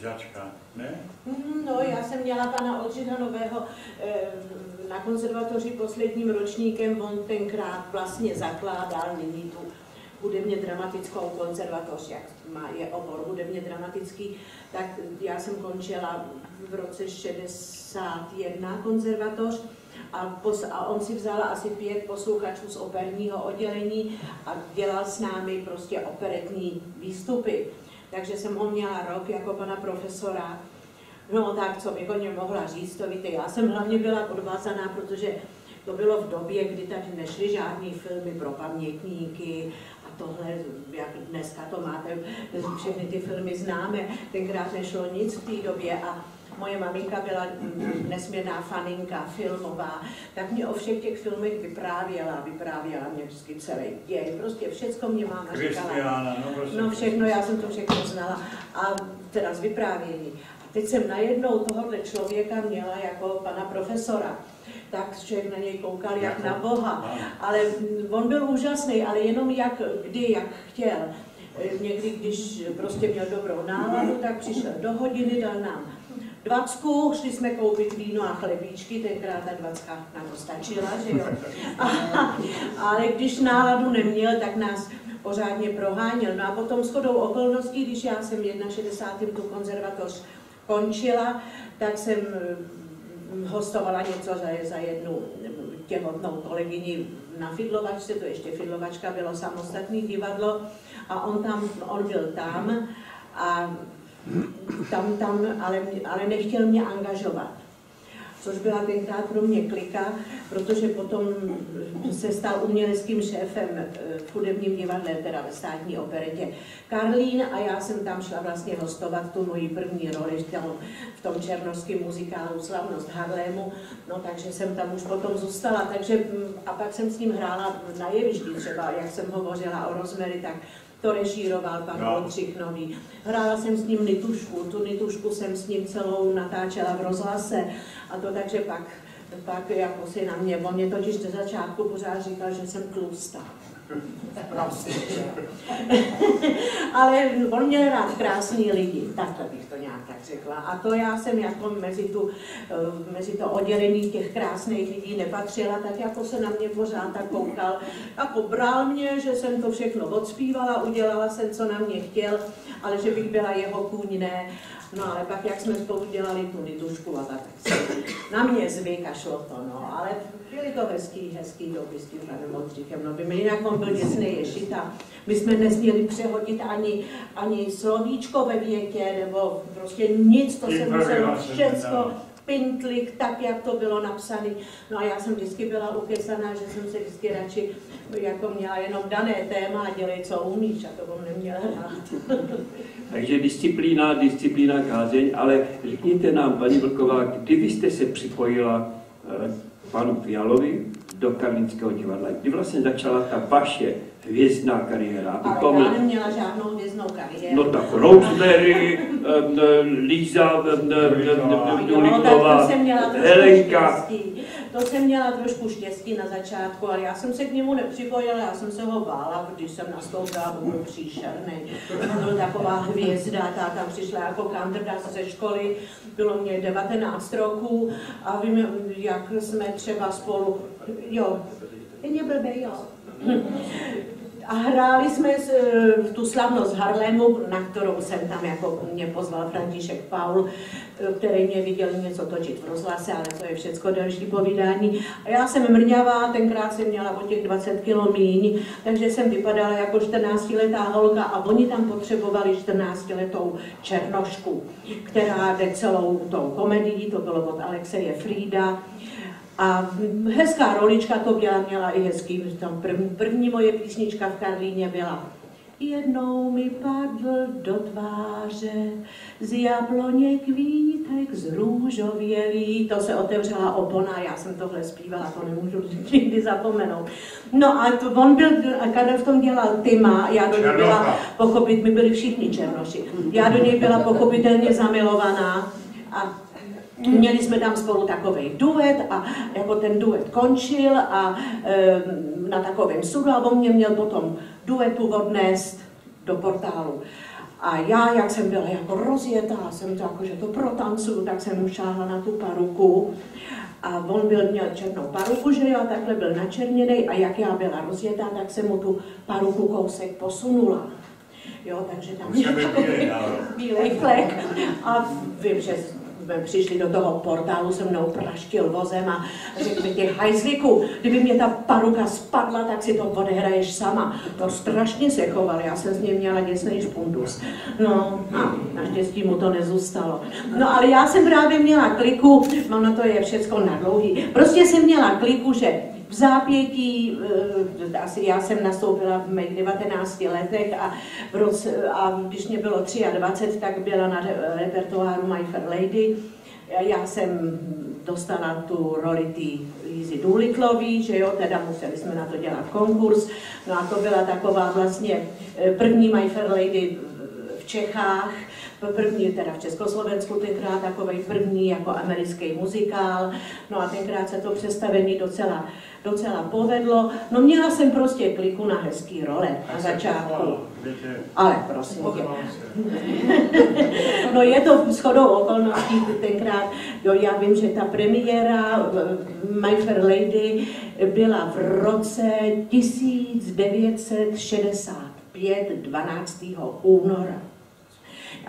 žačka, ne? Mm, no, já jsem měla pana Oldřicha Nového eh, na konzervatoři posledním ročníkem, on tenkrát vlastně zakládal nyní tu hudebně dramatickou konzervatoř, jak má, je obor hudebně dramatický, tak já jsem končila v roce 61 konzervatoř a, pos, a on si vzal asi pět posluchačů z operního oddělení a dělal s námi prostě operetní výstupy. Takže jsem ho měla rok jako pana profesora. No tak, co bych o něm mohla říct, to víte, já jsem hlavně byla odvázaná, protože to bylo v době, kdy tady nešly žádný filmy pro pamětníky tohle, jak dneska to máte, všechny ty filmy známe, tenkrát nešlo nic v té době a moje maminka byla nesmírná faninka filmová, tak mě o všech těch filmech vyprávěla, vyprávěla mě vždycky celý děj, prostě všecko mě máma říkala. No, prostě. no všechno, já jsem to všechno znala a teda z vyprávění. Teď jsem najednou tohohle člověka měla jako pana profesora tak člověk na něj koukal jak na Boha. Ale on byl úžasný, ale jenom jak, kdy, jak chtěl. Někdy, když prostě měl dobrou náladu, tak přišel do hodiny, dal nám dvacku, šli jsme koupit víno a chlebíčky, tenkrát ta dvacka nám stačila, že jo. (laughs) A, ale když náladu neměl, tak nás pořádně proháněl. No a potom shodou okolností, když já jsem 61. tu konzervatoř končila, tak jsem hostovala něco za, za jednu těhotnou kolegyni na Fidlovačce, to ještě Fidlovačka bylo samostatné divadlo a on tam, on byl tam a tam, tam ale, ale nechtěl mě angažovat což byla tenkrát pro mě klika, protože potom se stal uměleckým šéfem eh, v hudebním divadle, teda ve státní operetě Karlín a já jsem tam šla vlastně hostovat tu moji první roli v tom, černovském muzikálu Slavnost Harlému, no takže jsem tam už potom zůstala, takže mm, a pak jsem s ním hrála na jevišti třeba, jak jsem hovořila o Rozmery, tak to režíroval pan no. Oldřich Nový. Hrála jsem s ním nitušku, tu nitušku jsem s ním celou natáčela v rozhlase a to takže pak, pak jako si na mě, on mě totiž do začátku pořád říkal, že jsem tlustá. Prostě. (laughs) Ale on měl rád krásný lidi, takhle bych to nějak tak řekla. A to já jsem jako mezi, tu, eh, mezi to oddělení těch krásných lidí nepatřila, tak jako se na mě pořád tak koukal. Jako bral mě, že jsem to všechno odspívala, udělala jsem, co na mě chtěl, ale že bych byla jeho kůň, ne. No ale pak, jak jsme spolu dělali tu litušku a tak, na mě zvyk a šlo to, no. Ale byly to hezký, hezký doby s tím panem Oldřichem. No, by jinak on byl děsný ješit a my jsme nesměli přehodit ani, ani slovíčko ve větě, nebo prostě nic, to se muselo všechno pintlik, tak, jak to bylo napsané. No a já jsem vždycky byla ukesaná, že jsem se vždycky radši jako měla jenom dané téma a dělej, co umíš, a to on neměla rád. (laughs) Takže disciplína, disciplína, kázeň, ale řekněte nám, paní Vlková, kdy vy jste se připojila eh, panu Fialovi do Karlínského divadla, kdy vlastně začala ta vaše hvězdná kariéra. Ale já neměla žádnou hvězdnou kariéru. No tak Rosemary, Líza Duliková, Helenka. To jsem měla trošku štěstí na začátku, ale já jsem se k němu nepřipojila, já jsem se ho bála, když jsem nastoupila, byl příšerný. On byl taková hvězda, ta tam přišla jako kandrda ze školy, bylo mě 19 roků a vím, jak jsme třeba spolu, jo, je blbý, jo a hráli jsme eh, tu slavnost Harlemu, na kterou jsem tam jako mě pozval František Paul, eh, který mě viděl něco točit v rozhlase, ale to je všecko další povídání. A já jsem mrňavá, tenkrát jsem měla o těch 20 kilo míň, takže jsem vypadala jako 14-letá holka a oni tam potřebovali 14-letou černošku, která jde celou tou komedii, to bylo od Alexeje Frida, a hezká rolička to byla, měla i hezký, tam první, první moje písnička v Karlíně byla Jednou mi padl do tváře z jabloně kvítek z růžovělý. To se otevřela opona, já jsem tohle zpívala, to nemůžu nikdy zapomenout. No a to on byl, a Karel v tom dělal Tyma, já do něj byla pochopit, my byli všichni černoši. Já do něj byla pochopitelně zamilovaná a Měli jsme tam spolu takový duet a jako ten duet končil a e, na takovém sudu a on mě měl potom duetu odnést do portálu. A já, jak jsem byla jako rozjetá, jsem to jako, že to protancuju, tak jsem mu šáhla na tu paruku. A on byl, měl černou paruku, že jo, a takhle byl načerněný a jak já byla rozjetá, tak jsem mu tu paruku kousek posunula. Jo, takže tam měl takový bílej flek. A vím, že jsme přišli do toho portálu, se mnou praštil vozem a řekl mi, těch hajzlíku, kdyby mě ta paruka spadla, tak si to odehraješ sama. To strašně se choval, já jsem z něj měla děsný špundus. No a naštěstí mu to nezůstalo. No ale já jsem právě měla kliku, ono to je všecko na dlouhý, prostě jsem měla kliku, že v zápětí, eh, asi já jsem nastoupila v mých 19 letech a, v roce, a když mě bylo 23, tak byla na repertoáru My Fair Lady. Já jsem dostala tu roli té Lízy Doolittlový, že jo, teda museli jsme na to dělat konkurs. No a to byla taková vlastně eh, první My Fair Lady v Čechách, první teda v Československu tenkrát takový první jako americký muzikál, no a tenkrát se to představení docela docela povedlo. No měla jsem prostě kliku na hezký role na začátku. Ale prosím tě. (laughs) No je to shodou okolností tenkrát, jo, já vím, že ta premiéra My Fair Lady byla v roce 1965, 12. února.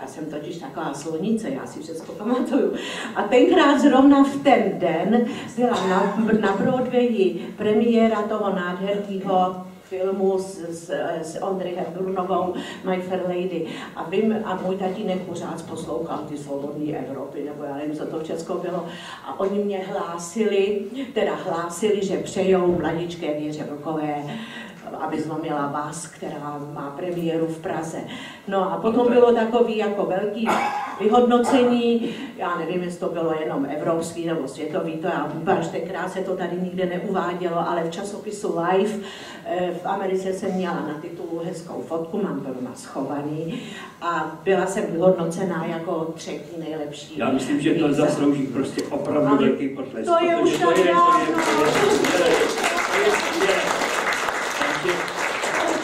Já jsem totiž taková slonice, já si všechno pamatuju. A tenkrát zrovna v ten den byla na, na Broadwayi premiéra toho nádherného filmu s, s, s Ondry Hepburnovou My Fair Lady. A vím, a můj tatínek pořád poslouchal ty svobodné Evropy, nebo já nevím, co to všechno bylo. A oni mě hlásili, teda hlásili, že přejou mladičké Věře Vlkové aby zlomila vás, která má premiéru v Praze. No a potom bylo takový jako velký vyhodnocení, já nevím, jestli to bylo jenom evropský nebo světový, to já až tenkrát se to tady nikde neuvádělo, ale v časopisu Life eh, v Americe jsem měla na titulu hezkou fotku, mám to doma schovaný a byla jsem vyhodnocená jako třetí nejlepší. Já myslím, že to zaslouží prostě opravdu velký potlesk. To je už tak dávno.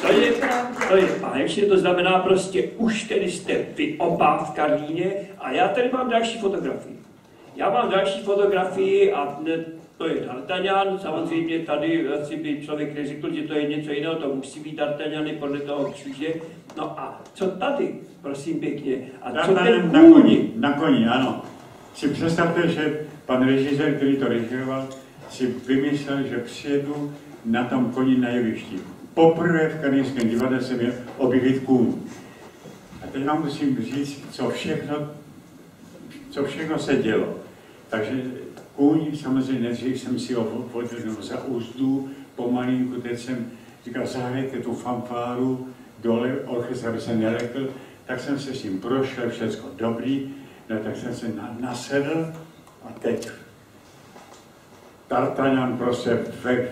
To je, to je báječně, to znamená prostě, už tedy jste vy oba v Karlíně a já tady mám další fotografii. Já mám další fotografii a to je D'Artagnan, samozřejmě tady asi by člověk neřekl, že to je něco jiného, to musí být D'Artagnany podle toho kříže. No a co tady, prosím pěkně, a co ten na koni, na koni, ano. Si představte, že pan režisér, který to režíroval, si vymyslel, že přijedu na tom koni na jevišti poprvé v Karlínském divadle se měl objevit kůň. A teď vám musím říct, co všechno, co všechno se dělo. Takže kůň, samozřejmě nejdřív jsem si ho vodil za úzdu, pomalinku, teď jsem říkal, zahrajte tu fanfáru dole, orchestr, aby se nelekl, tak jsem se s ním prošel, všechno dobrý, no, tak jsem se na, nasedl a teď Tartaňan prostě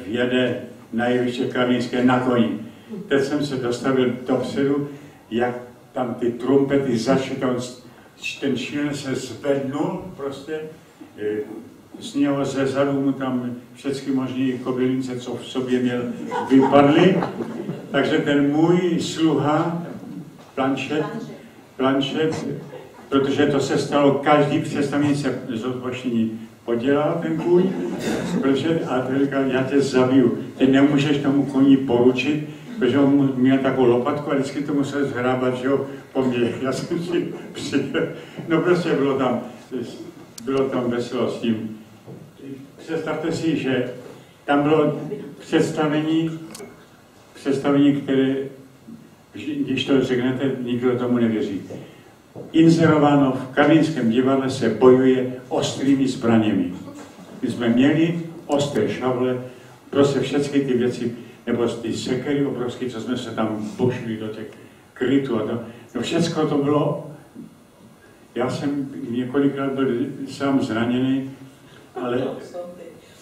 vjede na jeviště Karlínské na koni. Teď jsem se dostavil dopředu, jak tam ty trumpety začaly, ten šílen se zvednul prostě, z něho ze zadu mu tam všechny možné kobylince, co v sobě měl, vypadly. Takže ten můj sluha, planšet, planšet, protože to se stalo, každý představení se z odpoštění podělal ten kůň, protože, a to říkal, já tě zabiju. Ty nemůžeš tomu koni poručit, protože on měl takovou lopatku a vždycky to musel zhrábat, že jo, po mně. (laughs) Já jsem si přijel, no prostě bylo tam, bylo tam veselo s tím. Představte si, že tam bylo představení, představení, které, když to řeknete, nikdo tomu nevěří. Inzerováno v Karlínském divadle se bojuje ostrými zbraněmi. My jsme měli ostré šavle, prostě všechny ty věci, nebo ty sekery obrovské, co jsme se tam bošili do těch krytů a to, no všechno to bylo, já jsem několikrát byl sám zraněný, ale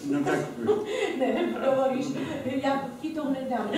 No tak... (laughs) ne, dovolíš, já ti to nedám.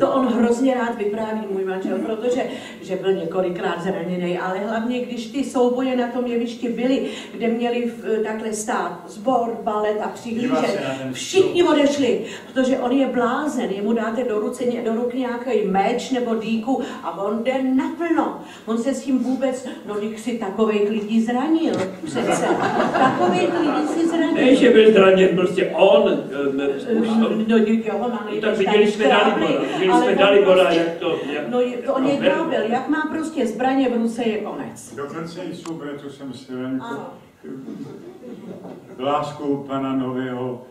To on hrozně rád vypráví, můj manžel, protože že byl několikrát zraněný, ale hlavně, když ty souboje na tom jevišti byly, kde měli takhle stát zbor, balet a přihlížet, všichni odešli, protože on je blázen, jemu dáte do, ruce, do ruky nějaký meč nebo dýku a on jde naplno. On se s tím vůbec, no si takovej lidí zranil přece. (laughs) Takový lidí si zranil. Ne, že byl zraněn, prostě on, ne, no, no, jo, na tak viděli jsme Dalibora, viděli jsme Dalibora, jak to... Jak, no, to on je kábel, jak má prostě zbraně v ruce, je konec. Dokonce i subretu jsem si lásku pana nového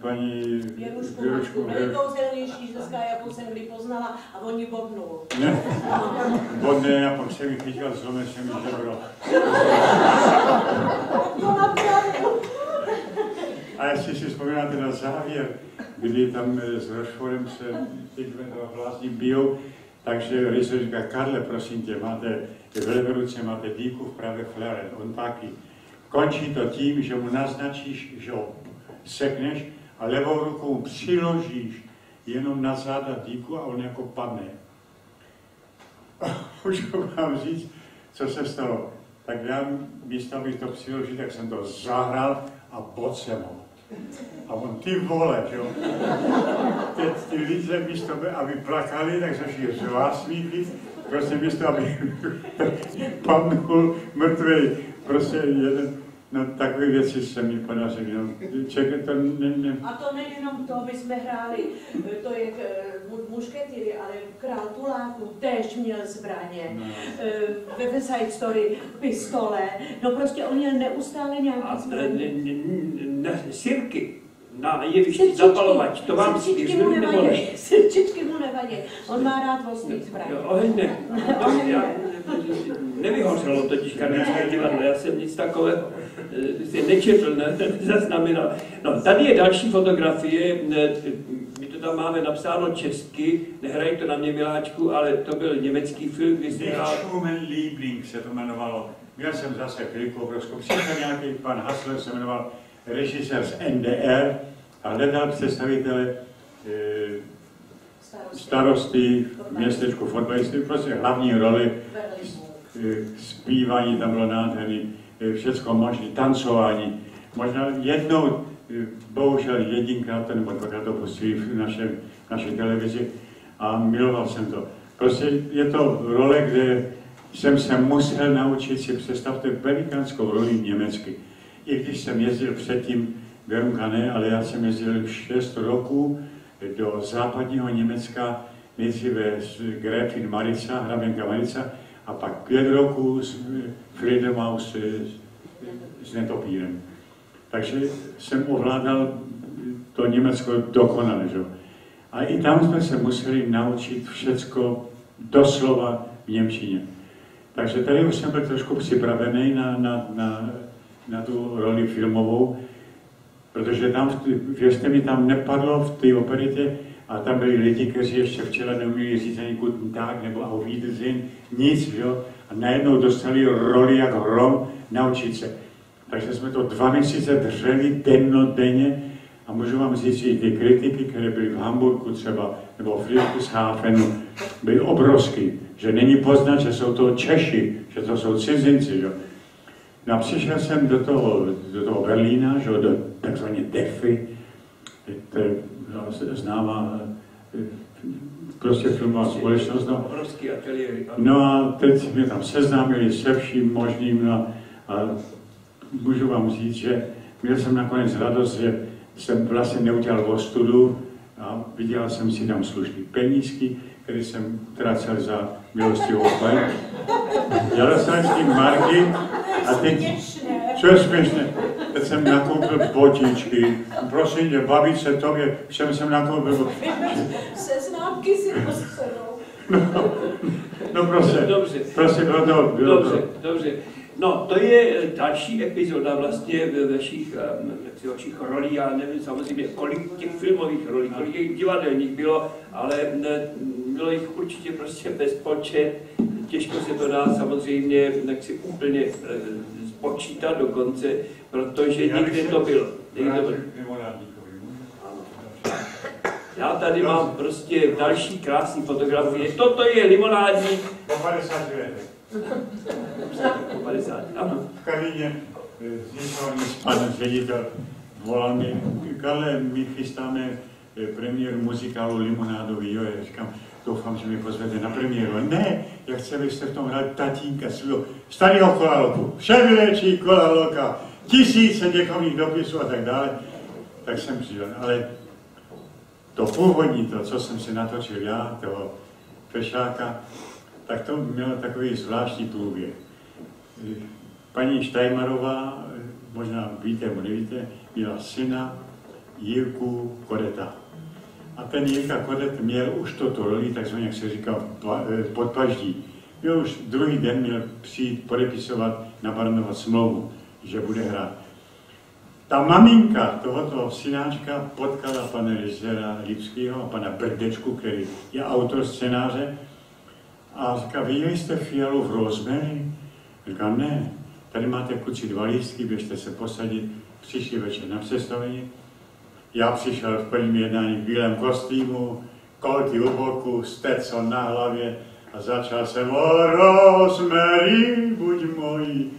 paní Věrušku, Věrušku nejkouzelnější ženská, jakou jsem kdy poznala a on ji bodnul. Ne, bodne a pak se vychytil zlomil jsem mi žebro. To napravil. A jestli si vzpomínáte na závěr, kdy tam eh, s Rošforem se ty vlastní bijou, takže Rizo říká, Karle, prosím tě, máte v levé ruce máte dýku, v pravé flare, on taky. Končí to tím, že mu naznačíš, že ho sekneš a levou rukou přiložíš jenom na záda dýku a on jako padne. (laughs) Můžu vám říct, co se stalo. Tak já místo, abych to přiložil, tak jsem to zahrál a bod jsem ho. A on, ty vole, jo. Teď ty lidé místo, aby plakali, tak začali řvát smíchy, prostě místo, aby (laughs) padnul mrtvý. Prostě jeden, No takové věci se mi podařily. No. Čekaj, to ne, ne. A to nejenom to, my jsme hráli, to je uh, mušketýry, ale král Tuláků též měl zbraně. No. Uh, ve West Story pistole. No prostě on měl neustále nějaký zbraně. Ne, ne, ne, sirky na jevišti zapalovat, to vám sirčičky mu nevadí, sirčičky mu nevadí. On má rád ostrý zbraně. Oheň ne. (laughs) No, nevyhořelo totiž karnické divadlo, já jsem nic takového si nečetl, ne, zaznamenal. No, tady je další fotografie, my to tam máme napsáno česky, nehrají to na mě miláčku, ale to byl německý film, kdy se hrál... Liebling se to jmenovalo. Měl jsem zase chvilku obrovskou. Přišel nějaký pan Hasler se jmenoval režisér z NDR a hledal představitele e, starosty v městečku fotbalisty, prostě hlavní roli, zpívání tam bylo nádherný, všechno možné, tancování. Možná jednou, bohužel jedinkrát nebo dvakrát to pustili v našem, naší televizi a miloval jsem to. Prostě je to role, kde jsem se musel naučit si, představte, velikánskou roli německy. I když jsem jezdil předtím, Verunka ne, ale já jsem jezdil 6 roků do západního Německa, nejdříve z Gräfin Marica, hraběnka Marica, a pak pět roků s Friedemaus s netopírem. Takže jsem ovládal to Německo dokonale. Že? A i tam jsme se museli naučit všecko doslova v Němčině. Takže tady už jsem byl trošku připravený na, na, na, na tu roli filmovou, protože tam, věřte mi, tam nepadlo v té operitě, a tam byli lidi, kteří ještě včera neuměli říct ani guten Tag nebo Auf Wiedersehen, nic, jo. A najednou dostali roli jak hrom naučit se. Takže jsme to dva měsíce drželi dennodenně a můžu vám říct, že ty kritiky, které byly v Hamburgu třeba, nebo v Friedrichshafenu, byly obrovské. Že není poznat, že jsou to Češi, že to jsou cizinci, jo. No a přišel jsem do toho, do toho Berlína, že, do takzvané DEFy, známá eh, prostě filmová společnost. No. no a teď mě tam seznámili se vším možným no, a můžu vám říct, že měl jsem nakonec radost, že jsem vlastně neudělal ostudu a vydělal jsem si tam slušný penízky, které jsem tracel za milostivou paní. Dělal jsem s tím marky a teď, co je směšné, jsem nakoupil botičky, prosím tě, babice, tobě, všem jsem nakoupil, Seznámky si postanou. no prostě, Dobře. prostě bylo to, bylo Dobře, to. dobře. No, to je další epizoda vlastně ve vašich, jaksi vašich rolí, já nevím samozřejmě, kolik těch filmových rolí, kolik těch divadelních bylo, ale ne, bylo jich určitě prostě bezpočet. Těžko se to dá samozřejmě jaksi úplně eh, spočítat dokonce, protože někde se to bylo. Někde to bylo. mimorádníkovi. Já tady mám prostě další krásný fotografie. Toto je limonádník Po 50 letech. po 50. Ano. v získal mi pan ředitel, volal mi, Karle, my chystáme eh, premiéru muzikálu Limonádový, jo, já říkám, doufám, že mi pozvete na premiéru. Ne, já chci, abyste v tom hrali tatínka svého starého kolaloku. Vše vylečí kolaloka, tisíce děkových dopisů a tak dále. Tak jsem přišel, ale to původní, to, co jsem si natočil já, toho Pešáka, tak to mělo takový zvláštní průběh. Paní Štajmarová, možná víte nebo nevíte, měla syna Jirku Kodeta. A ten Jirka Kodet měl už toto roli, takzvaně, jak se říká, eh, podpaždí. Měl už druhý den měl přijít podepisovat na Barnova smlouvu, že bude hrát. Ta maminka tohoto synáčka potkala pana režiséra Lipského a pana Brdečku, který je autor scénáře, a říká, viděli jste Fialu v Rosemary? Říká, ne, tady máte kluci dva lístky, běžte se posadit, přišli večer na představení. Já přišel v prvním jednání v bílém kostýmu, kolky u boku, na hlavě a začal jsem o Rosemary, buď mojí.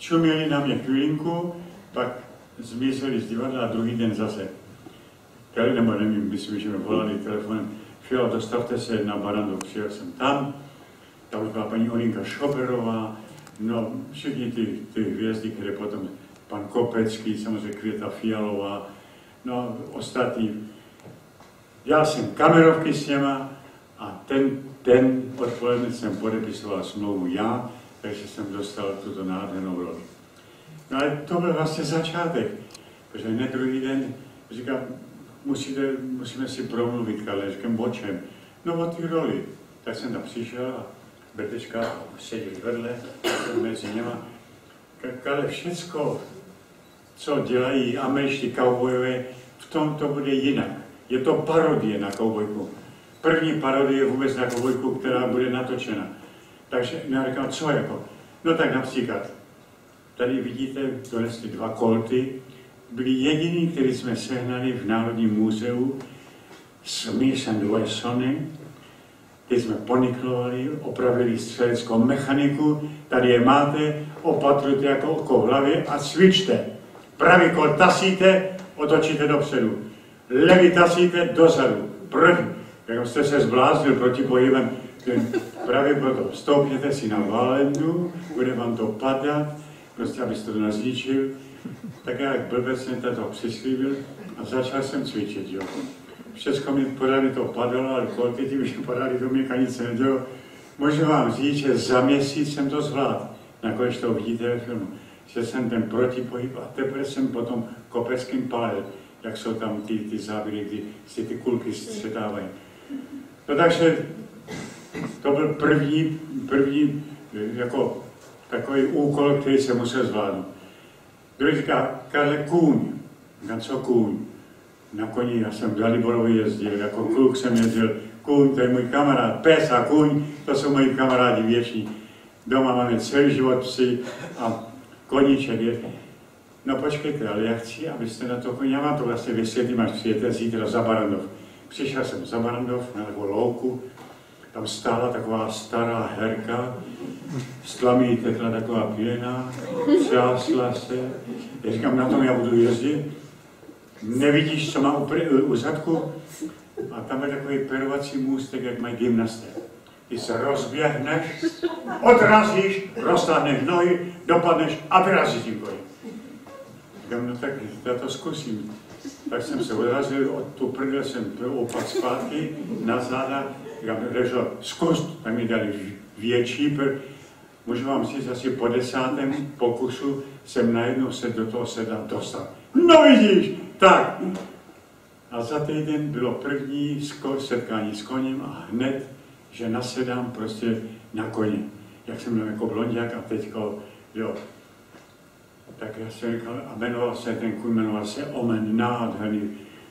Čuměli na mě chvilinku, pak zmizeli z divadla a druhý den zase. Tele, nebo nevím, myslím, že mi volali telefonem, Fiala, dostavte se na Barandu, přijel jsem tam, tam už byla paní Olinka Šoberová, no všichni ty, ty hvězdy, které potom, pan Kopecký, samozřejmě Květa Fialová, no ostatní. Dělal jsem kamerovky s něma a ten, ten odpoledne jsem podepisoval smlouvu já, takže jsem dostal tuto nádhernou roli. No ale to byl vlastně začátek, protože hned druhý den říkám, musíte, musíme si promluvit, Karle, říkám, o čem? No o té roli. Tak jsem tam přišel a Bertečka seděl vedle, mezi něma. Karle, všecko, co dělají američtí kaubojové, v tom to bude jinak. Je to parodie na kaubojku. První parodie vůbec na kaubojku, která bude natočena. Takže já říkám, co jako? No tak například, tady vidíte, donesli dva kolty, byli jediní, který jsme sehnali v Národním muzeu Smith and Wessony. Ty jsme poniklovali, opravili střeleckou mechaniku, tady je máte, opatrujte jako oko v hlavě a cvičte. Pravý kol tasíte, otočíte dopředu. Levý tasíte dozadu. První. Jak jste se zbláznil proti pohybem, pravý potom stoupněte si na valendu, bude vám to padat, prostě abyste to nezničil. Tak já jak blbec jsem to přislíbil a začal jsem cvičit, jo. Všechno mi podali to padalo, ale kolky ti už padaly, to mě nic nedělo. Můžu vám říct, že za měsíc jsem to zvládl. Nakonec to uvidíte ve filmu. Že jsem ten protipohyb a teprve jsem potom kopeckým palil, jak jsou tam ty, ty záběry, kdy si ty kulky střetávají. No takže to byl první, první jako takový úkol, který jsem musel zvládnout. Druhý říká, Karle, kůň. Říkám, co kůň? Na koni, já jsem v Daliborovi jezdil, jako kluk jsem jezdil, kůň, to je můj kamarád, pes a kůň, to jsou moji kamarádi věční. Doma máme celý život psy a koníček je. No počkejte, ale já chci, abyste na to koně, já vám to vlastně vysvětlím, až přijete zítra za Barandov. Přišel jsem za Barandov na takovou louku, tam stála taková stará herka, z tlamí tekla taková pěna, třásla se. Já říkám, na tom já budu jezdit. Nevidíš, co má u, pr- u zadku? A tam je takový perovací můstek, jak mají gymnasté. Ty se rozběhneš, odrazíš, roztáhneš nohy, dopadneš a vyrazíš tím koně. Říkám, no tak já to zkusím. tak jsem se odrazil, od tu prdel jsem opak zpátky na záda, zkus, tak mi dali větší. Můžu vám říct, asi po desátém pokusu jsem najednou se do toho sedla dostal. No vidíš, tak. A za týden bylo první setkání s koním a hned, že nasedám prostě na koně. Jak jsem byl jako blondiak a teďko, jo, tak já jsem říkal, a jmenoval se, ten kůň jmenoval se Omen, nádherný,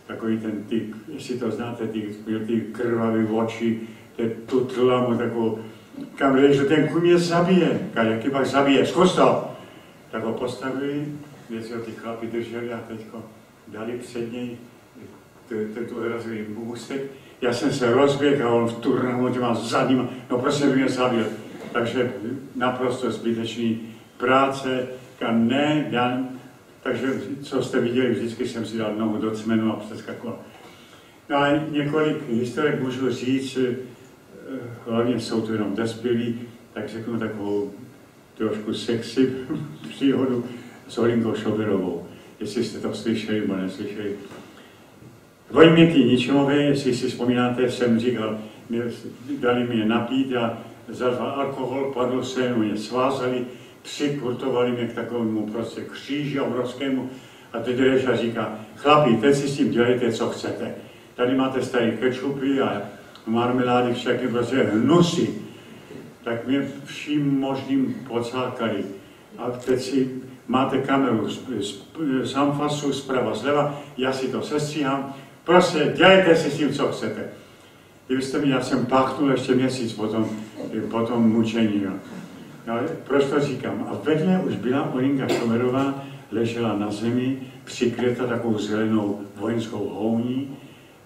takový ten ty, jestli to znáte, ty, ty krvavý oči, tu tlamu takovou, kam že ten kůň mě zabije, jak pak zabije, zkus to. Tak ho postavili, kde si ho ty chlapi drželi a teďko dali před něj tu odrazový můstek. Já jsem se rozběhl a on v turnamu těma zadníma, no prostě by mě zabil. Takže naprosto zbytečný práce, Říká, ne, takže co jste viděli, vždycky jsem si dal nohu do cmenu a přeskakoval. No a několik historek můžu říct, eh, hlavně jsou to jenom dospělí, tak řeknu takovou trošku sexy (laughs) příhodu s Olinkou Šovirovou, jestli jste to slyšeli nebo neslyšeli. Vojmětý Ničimové, jestli si vzpomínáte, jsem říkal, dali je napít a zazval alkohol, padl se, mě svázali, přikurtovali mě k takovému prostě kříži obrovskému. A teď Reža říká, chlapi, teď si s tím dělejte, co chcete. Tady máte starý kečupy a marmelády, všechny prostě hnusy. Tak mě vším možným pocákali. A teď si máte kameru z, z, z amfasu zprava, zleva, já si to sestříhám. Prostě dělejte si s tím, co chcete. Kdybyste mi, já jsem pachnul ještě měsíc po tom, po tom mučení. No, proč to říkám? A vedle už byla Olinka Šomerová, ležela na zemi, přikryta takovou zelenou vojenskou houní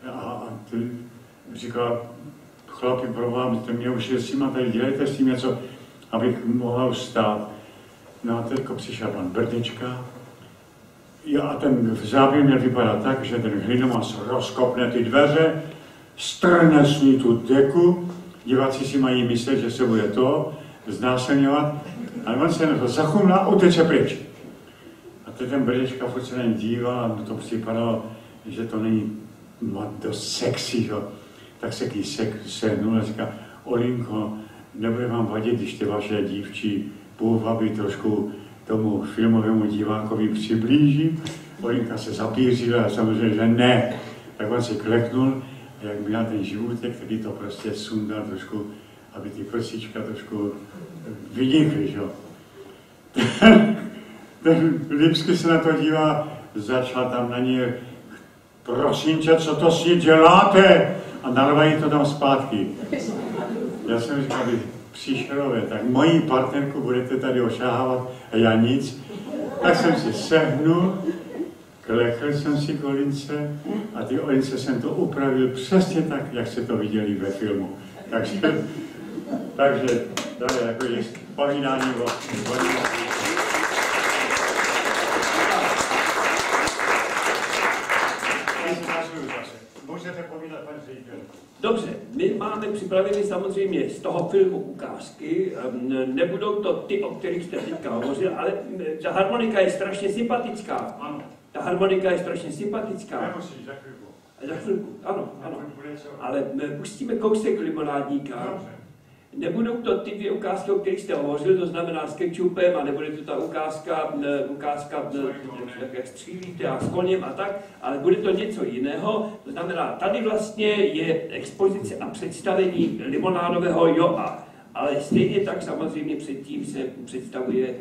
a, a ty říkala, chlapi, pro vám, mě už je s tím tady dělejte s tím něco, abych mohla vstát. No a teď přišel pan Brdečka, Jo, a ten záběr měl vypadat tak, že ten hlinomas rozkopne ty dveře, strne s ní tu deku, diváci si mají myslet, že se bude to, znásilňovat, ale on se na to zachumlá a uteče pryč. A teď ten Brdečka furt se na ní díval a mu to připadalo, že to není dost sexy, jo. tak se ký se, sehnul a říká, Olinko, nebude vám vadit, když ty vaše dívčí půvaby trošku tomu filmovému divákovi přiblíží. Olinka se zapířila a samozřejmě, že ne. Tak on si kleknul a jak měl ten životek, taky to prostě sundal trošku aby ty prsíčka trošku vynikly, že jo. (laughs) Ten Lipsky se na to dívá, začal tam na ní, prosím tě, co to si děláte? A narvají to tam zpátky. Já jsem říkal, vy příšerové, tak mojí partnerku budete tady ošáhávat a já nic. Tak jsem si sehnul, klechl jsem si kolince a ty olince jsem to upravil přesně tak, jak se to viděli ve filmu. Takže takže to je jako povídání o Dobře, my máme připraveny samozřejmě z toho filmu ukázky. Nebudou to ty, o kterých jste teďka hovořil, ale ta harmonika je strašně sympatická. Ano. Ta harmonika je strašně sympatická. Nemusíš, za chvilku. Za chvilku, ano, ano. Ale pustíme kousek limonádníka. Dobře. Nebudou to ty dvě ukázky, o kterých jste hovořil, to znamená s kečupem, a nebude to ta ukázka, ukázka jak, jak střílíte a s koněm a tak, ale bude to něco jiného. To znamená, tady vlastně je expozice a představení limonádového joa, ale stejně tak samozřejmě předtím se představuje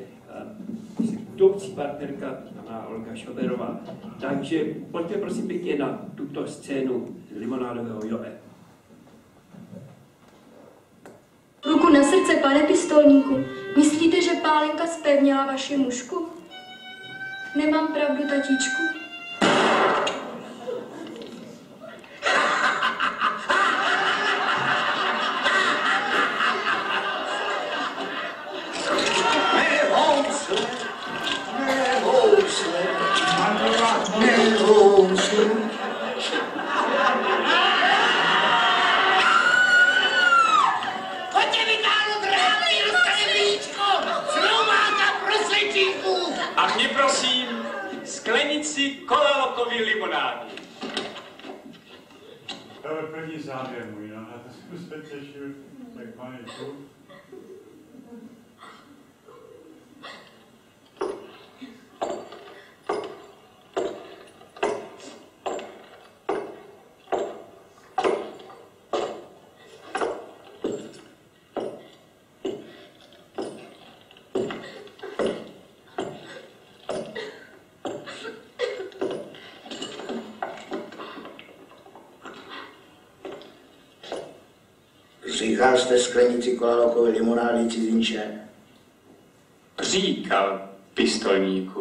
budoucí partnerka, znamená Olga Šoberová. Takže pojďte prosím pěkně na tuto scénu limonádového joe. Na srdce, pane pistolníku. Myslíte, že pálenka spevnila vaši mušku? Nemám pravdu, tatíčku? Jste sklenici kolalokové limonády cizinče? Říkal pistolníku.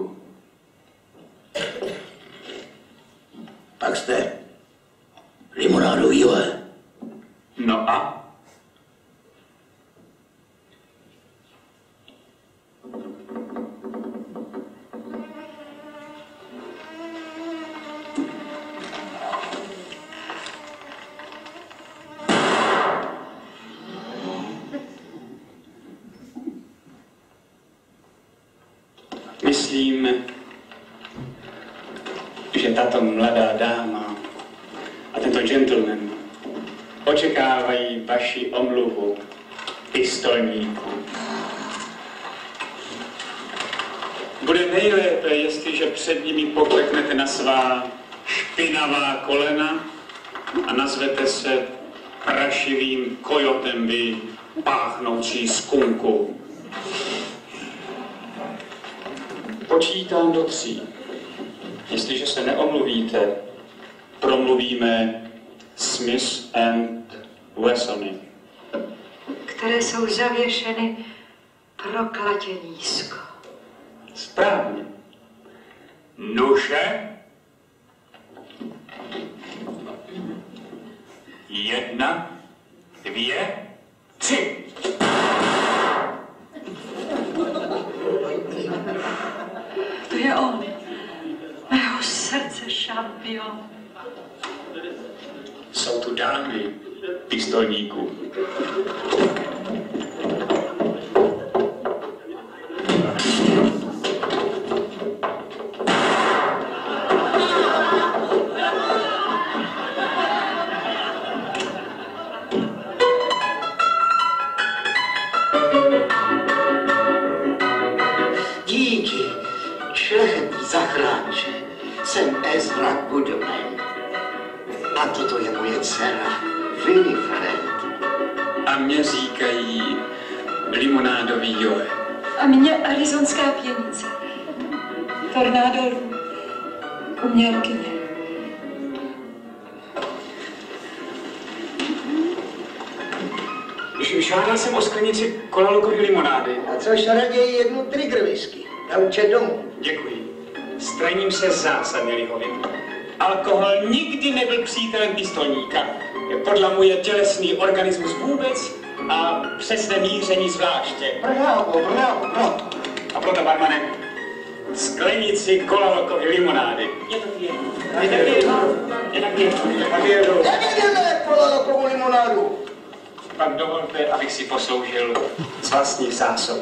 Jedna, dvě, tři. To je on, mého srdce šampion. Jsou tu dámy pistolníků. Tornádor, umělkyně. Žádal jsem o sklenici kolalokové limonády. A což raději jednu trigger whisky. Na účet domů. Děkuji. Straním se zásadně lihově. Alkohol nikdy nebyl přítelem pistolníka. Podle můj je tělesný organismus vůbec a přesné míření zvláště. Bravo, bravo, bravo. A proto, barmane, sklenici kolalokové limonády. Je to jedno. Je to ty jedno. Je tak jedno. Tak jdeme kolalokovou limonádu? Pak dovolte, abych si posloužil z vlastních zásob.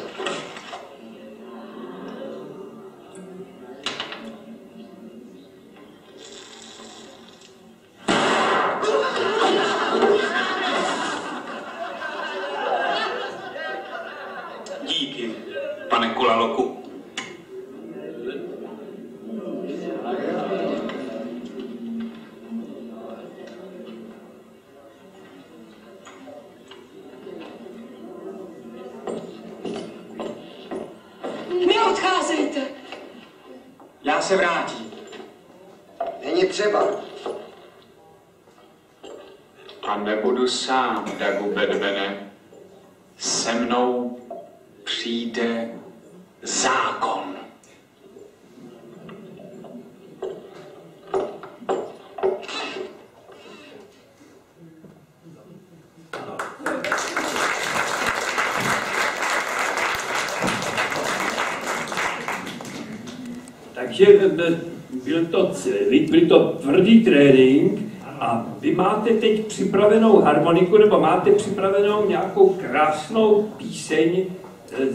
Byl to tvrdý trénink a vy máte teď připravenou harmoniku nebo máte připravenou nějakou krásnou píseň, eh,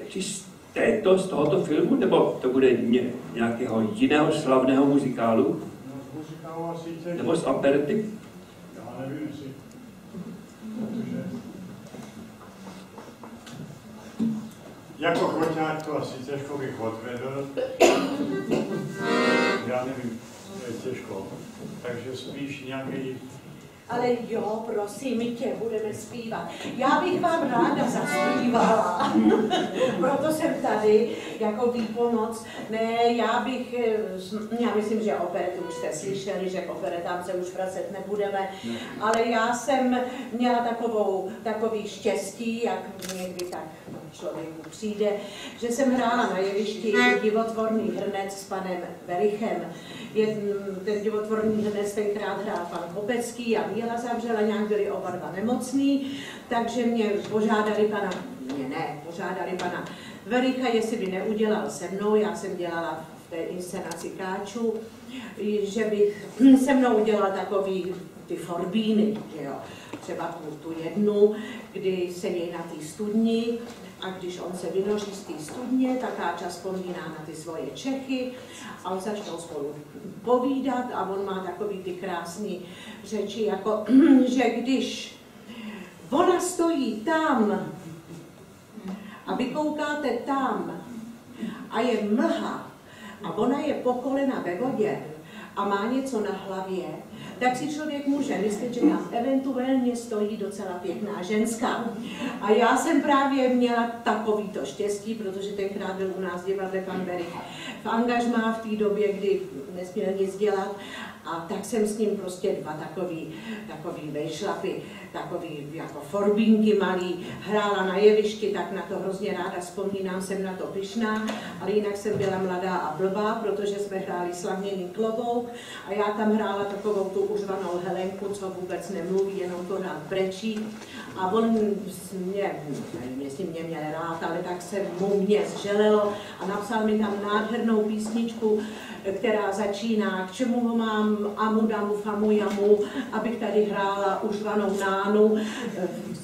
jaký této, z tohoto filmu, nebo to bude ně, nějakého jiného slavného muzikálu? Z. Nebo z operety? Já nevím. Jako choťák to asi těžko bych odvedl. Já nevím, těžko. Takže spíš nějaký Ale jo, prosím tě, budeme zpívat. Já bych vám ráda zaspívala. (laughs) Proto jsem tady jako výpomoc. Ne, já bych, eh, já myslím, že operetu už jste slyšeli, že k operetám se už vracet nebudeme, ale já jsem měla takovou, takový štěstí, jak někdy tak člověku přijde, že jsem hrála na jevišti divotvorný hrnec s panem Verichem. Jedn, ten divotvorný hrnec tenkrát hrál pan Kopecký a Míla zavřela, nějak byli oba dva nemocný, takže mě požádali pana, mě ne, požádali pana Vericha, jestli by neudělal se mnou, já jsem dělala v té inscenaci Káču, že bych se mnou udělal takový ty forbíny, že jo. Třeba tu, tu jednu, kdy sedí na té studni a když on se vynoří z té studně, tak Káča vzpomíná na ty svoje Čechy a on začnou spolu povídat a on má takový ty krásné řeči, jako, (clears throat) že když ona stojí tam a vy koukáte tam a je mlha a ona je pokolena ve vodě a má něco na hlavě, tak si člověk může myslet, že tam eventuálně stojí docela pěkná ženská. A já jsem právě měla takovýto štěstí, protože tenkrát byl u nás divadle pan Berich v angažmá v té době, kdy nesměl nic dělat a tak jsem s ním prostě dva takový, takový vejšlapy, takový jako forbínky malý, hrála na jevišti, tak na to hrozně ráda vzpomínám, jsem na to pyšná, ale jinak jsem byla mladá a blbá, protože jsme hráli slavněný klobouk a já tam hrála takovou tu užvanou Helenku, co vůbec nemluví, jenom to rád brečí. A on mě, nevím, jestli mě měl rád, ale tak se mu mě zželelo a napsal mi tam nádhernou písničku, která začíná, k čemu ho mám, amu, damu, famu, jamu, abych tady hrála užvanou nánu,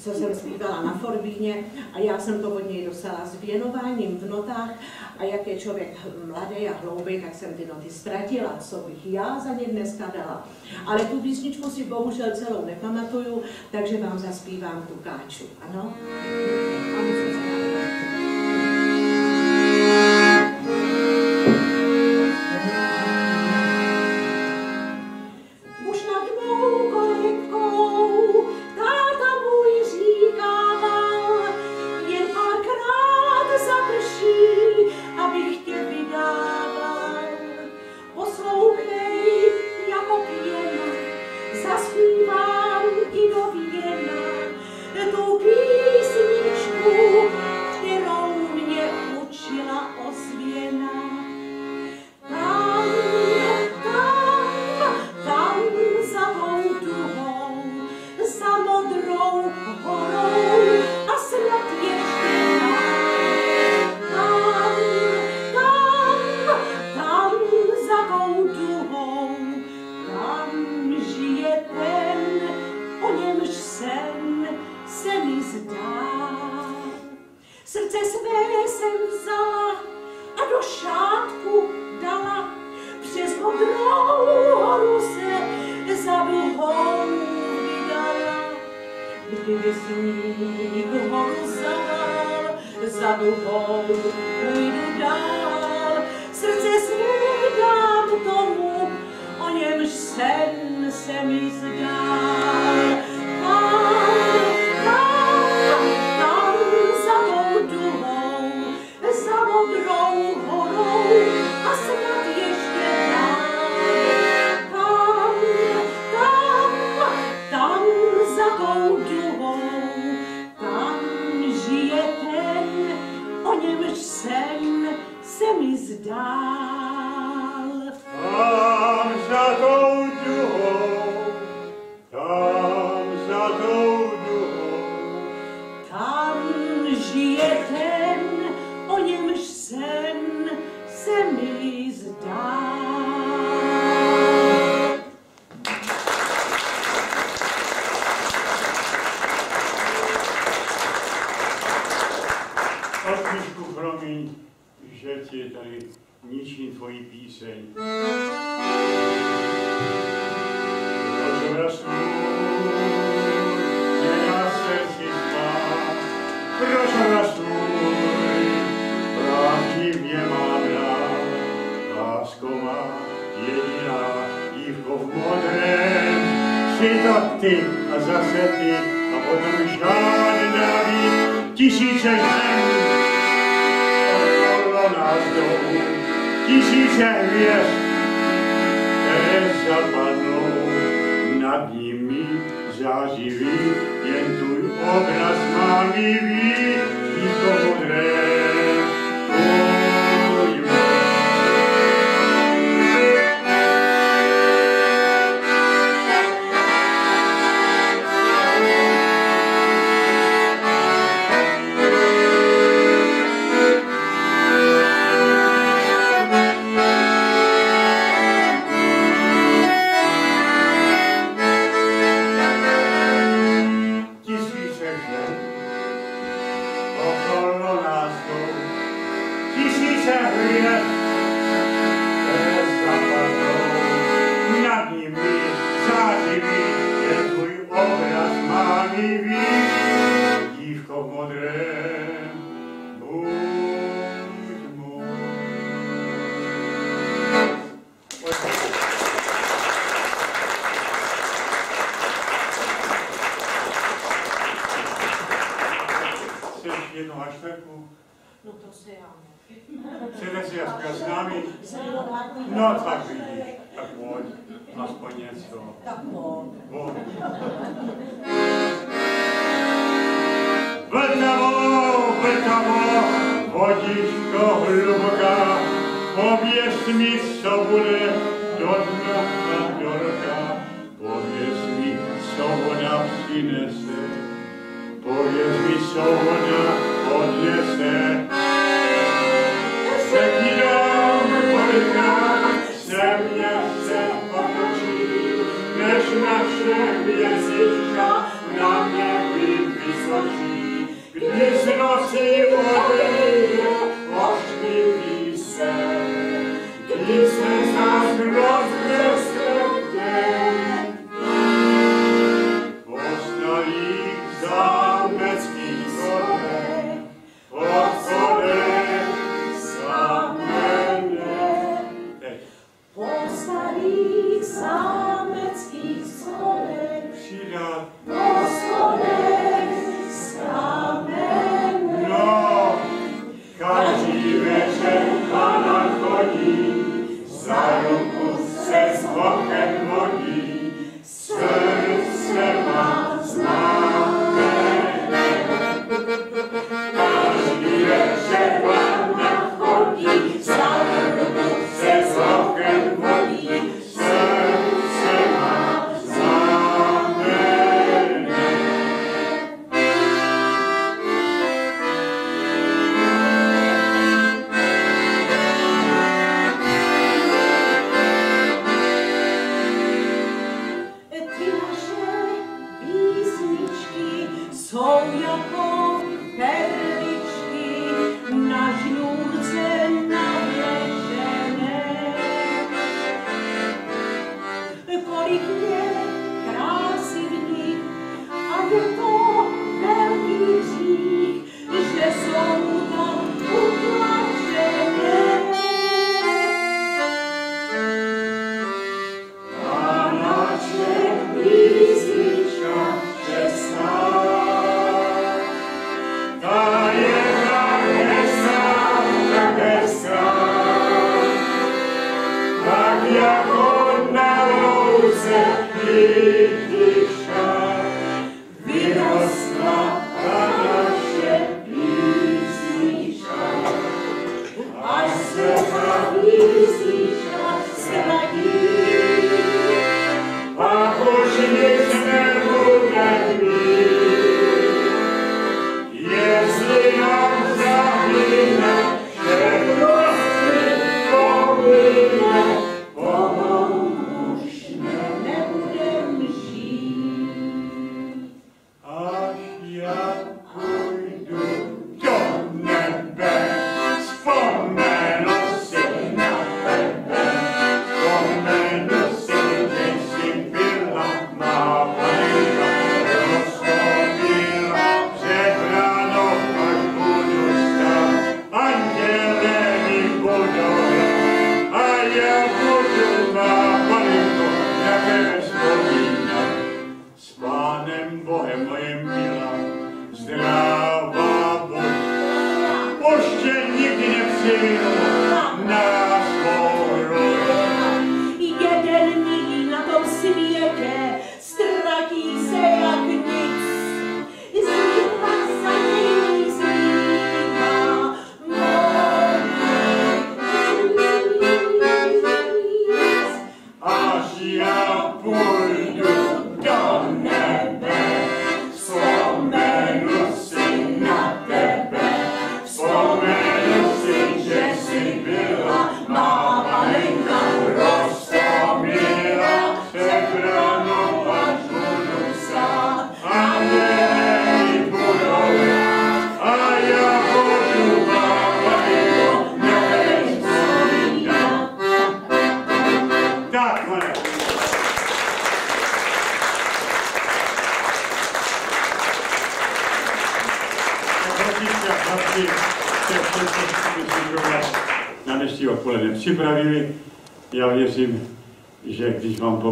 co jsem zpívala na Forbíně a já jsem to od něj dostala s věnováním v notách a jak je člověk mladý a hloubý, tak jsem ty noty ztratila, co bych já za ně dneska dala. Ale tu písničku si bohužel celou nepamatuju, takže vám zaspívám tu káču, ano? A tisíce žen nás jdou tisíce hvězd, které zapadnou nad nimi zářivý, jen tvůj obraz má mivý,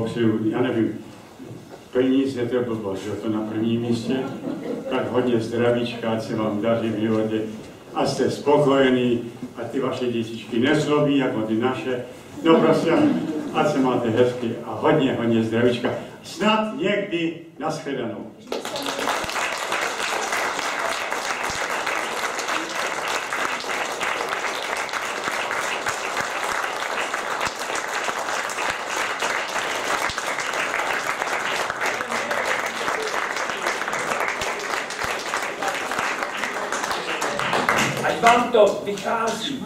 popřeju, já nevím, peníze to je blbost, že to na prvním místě, tak hodně zdravíčka, ať se vám daří v životě a jste spokojení a ty vaše dětičky nezlobí jako ty naše. No prostě, ať se máte hezky a hodně, hodně zdravíčka. Snad někdy nashledanou. Ať vám to vychází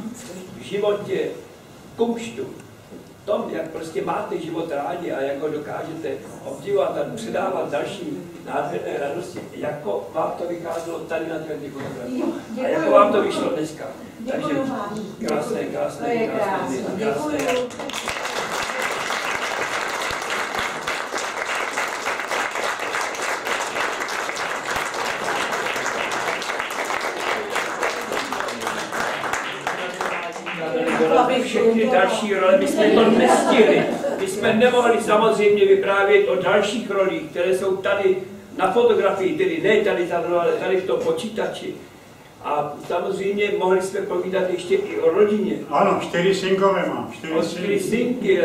v životě kumštu, v tom, jak prostě máte život rádi a jak ho dokážete obdivovat a předávat dalším nádherné radosti, jako vám to vycházelo tady na těch fotografiích. A jako vám to vyšlo dneska. Takže krásné, krásné, krásné, krásné. krásné. Děkuju. všechny další role, my jsme to nestihli. My jsme nemohli samozřejmě vyprávět o dalších rolích, které jsou tady na fotografii, tedy ne tady za mnou, ale tady v tom počítači. A samozřejmě mohli jsme povídat ještě i o rodině. Ano, čtyři synkové mám. Čtyři O čtyři synky,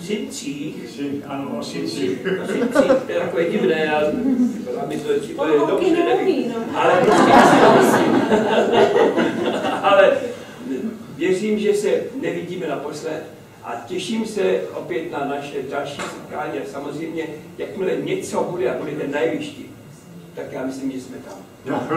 syncích. Syn, ano, o syncích. O syncích, to je takové divné, ale mi to, je dobře, nevím. no. Ale prostě (laughs) ale věřím, že se nevidíme naposled a těším se opět na naše další setkání a samozřejmě, jakmile něco bude a budete na jevišti, tak já myslím, že jsme tam. No.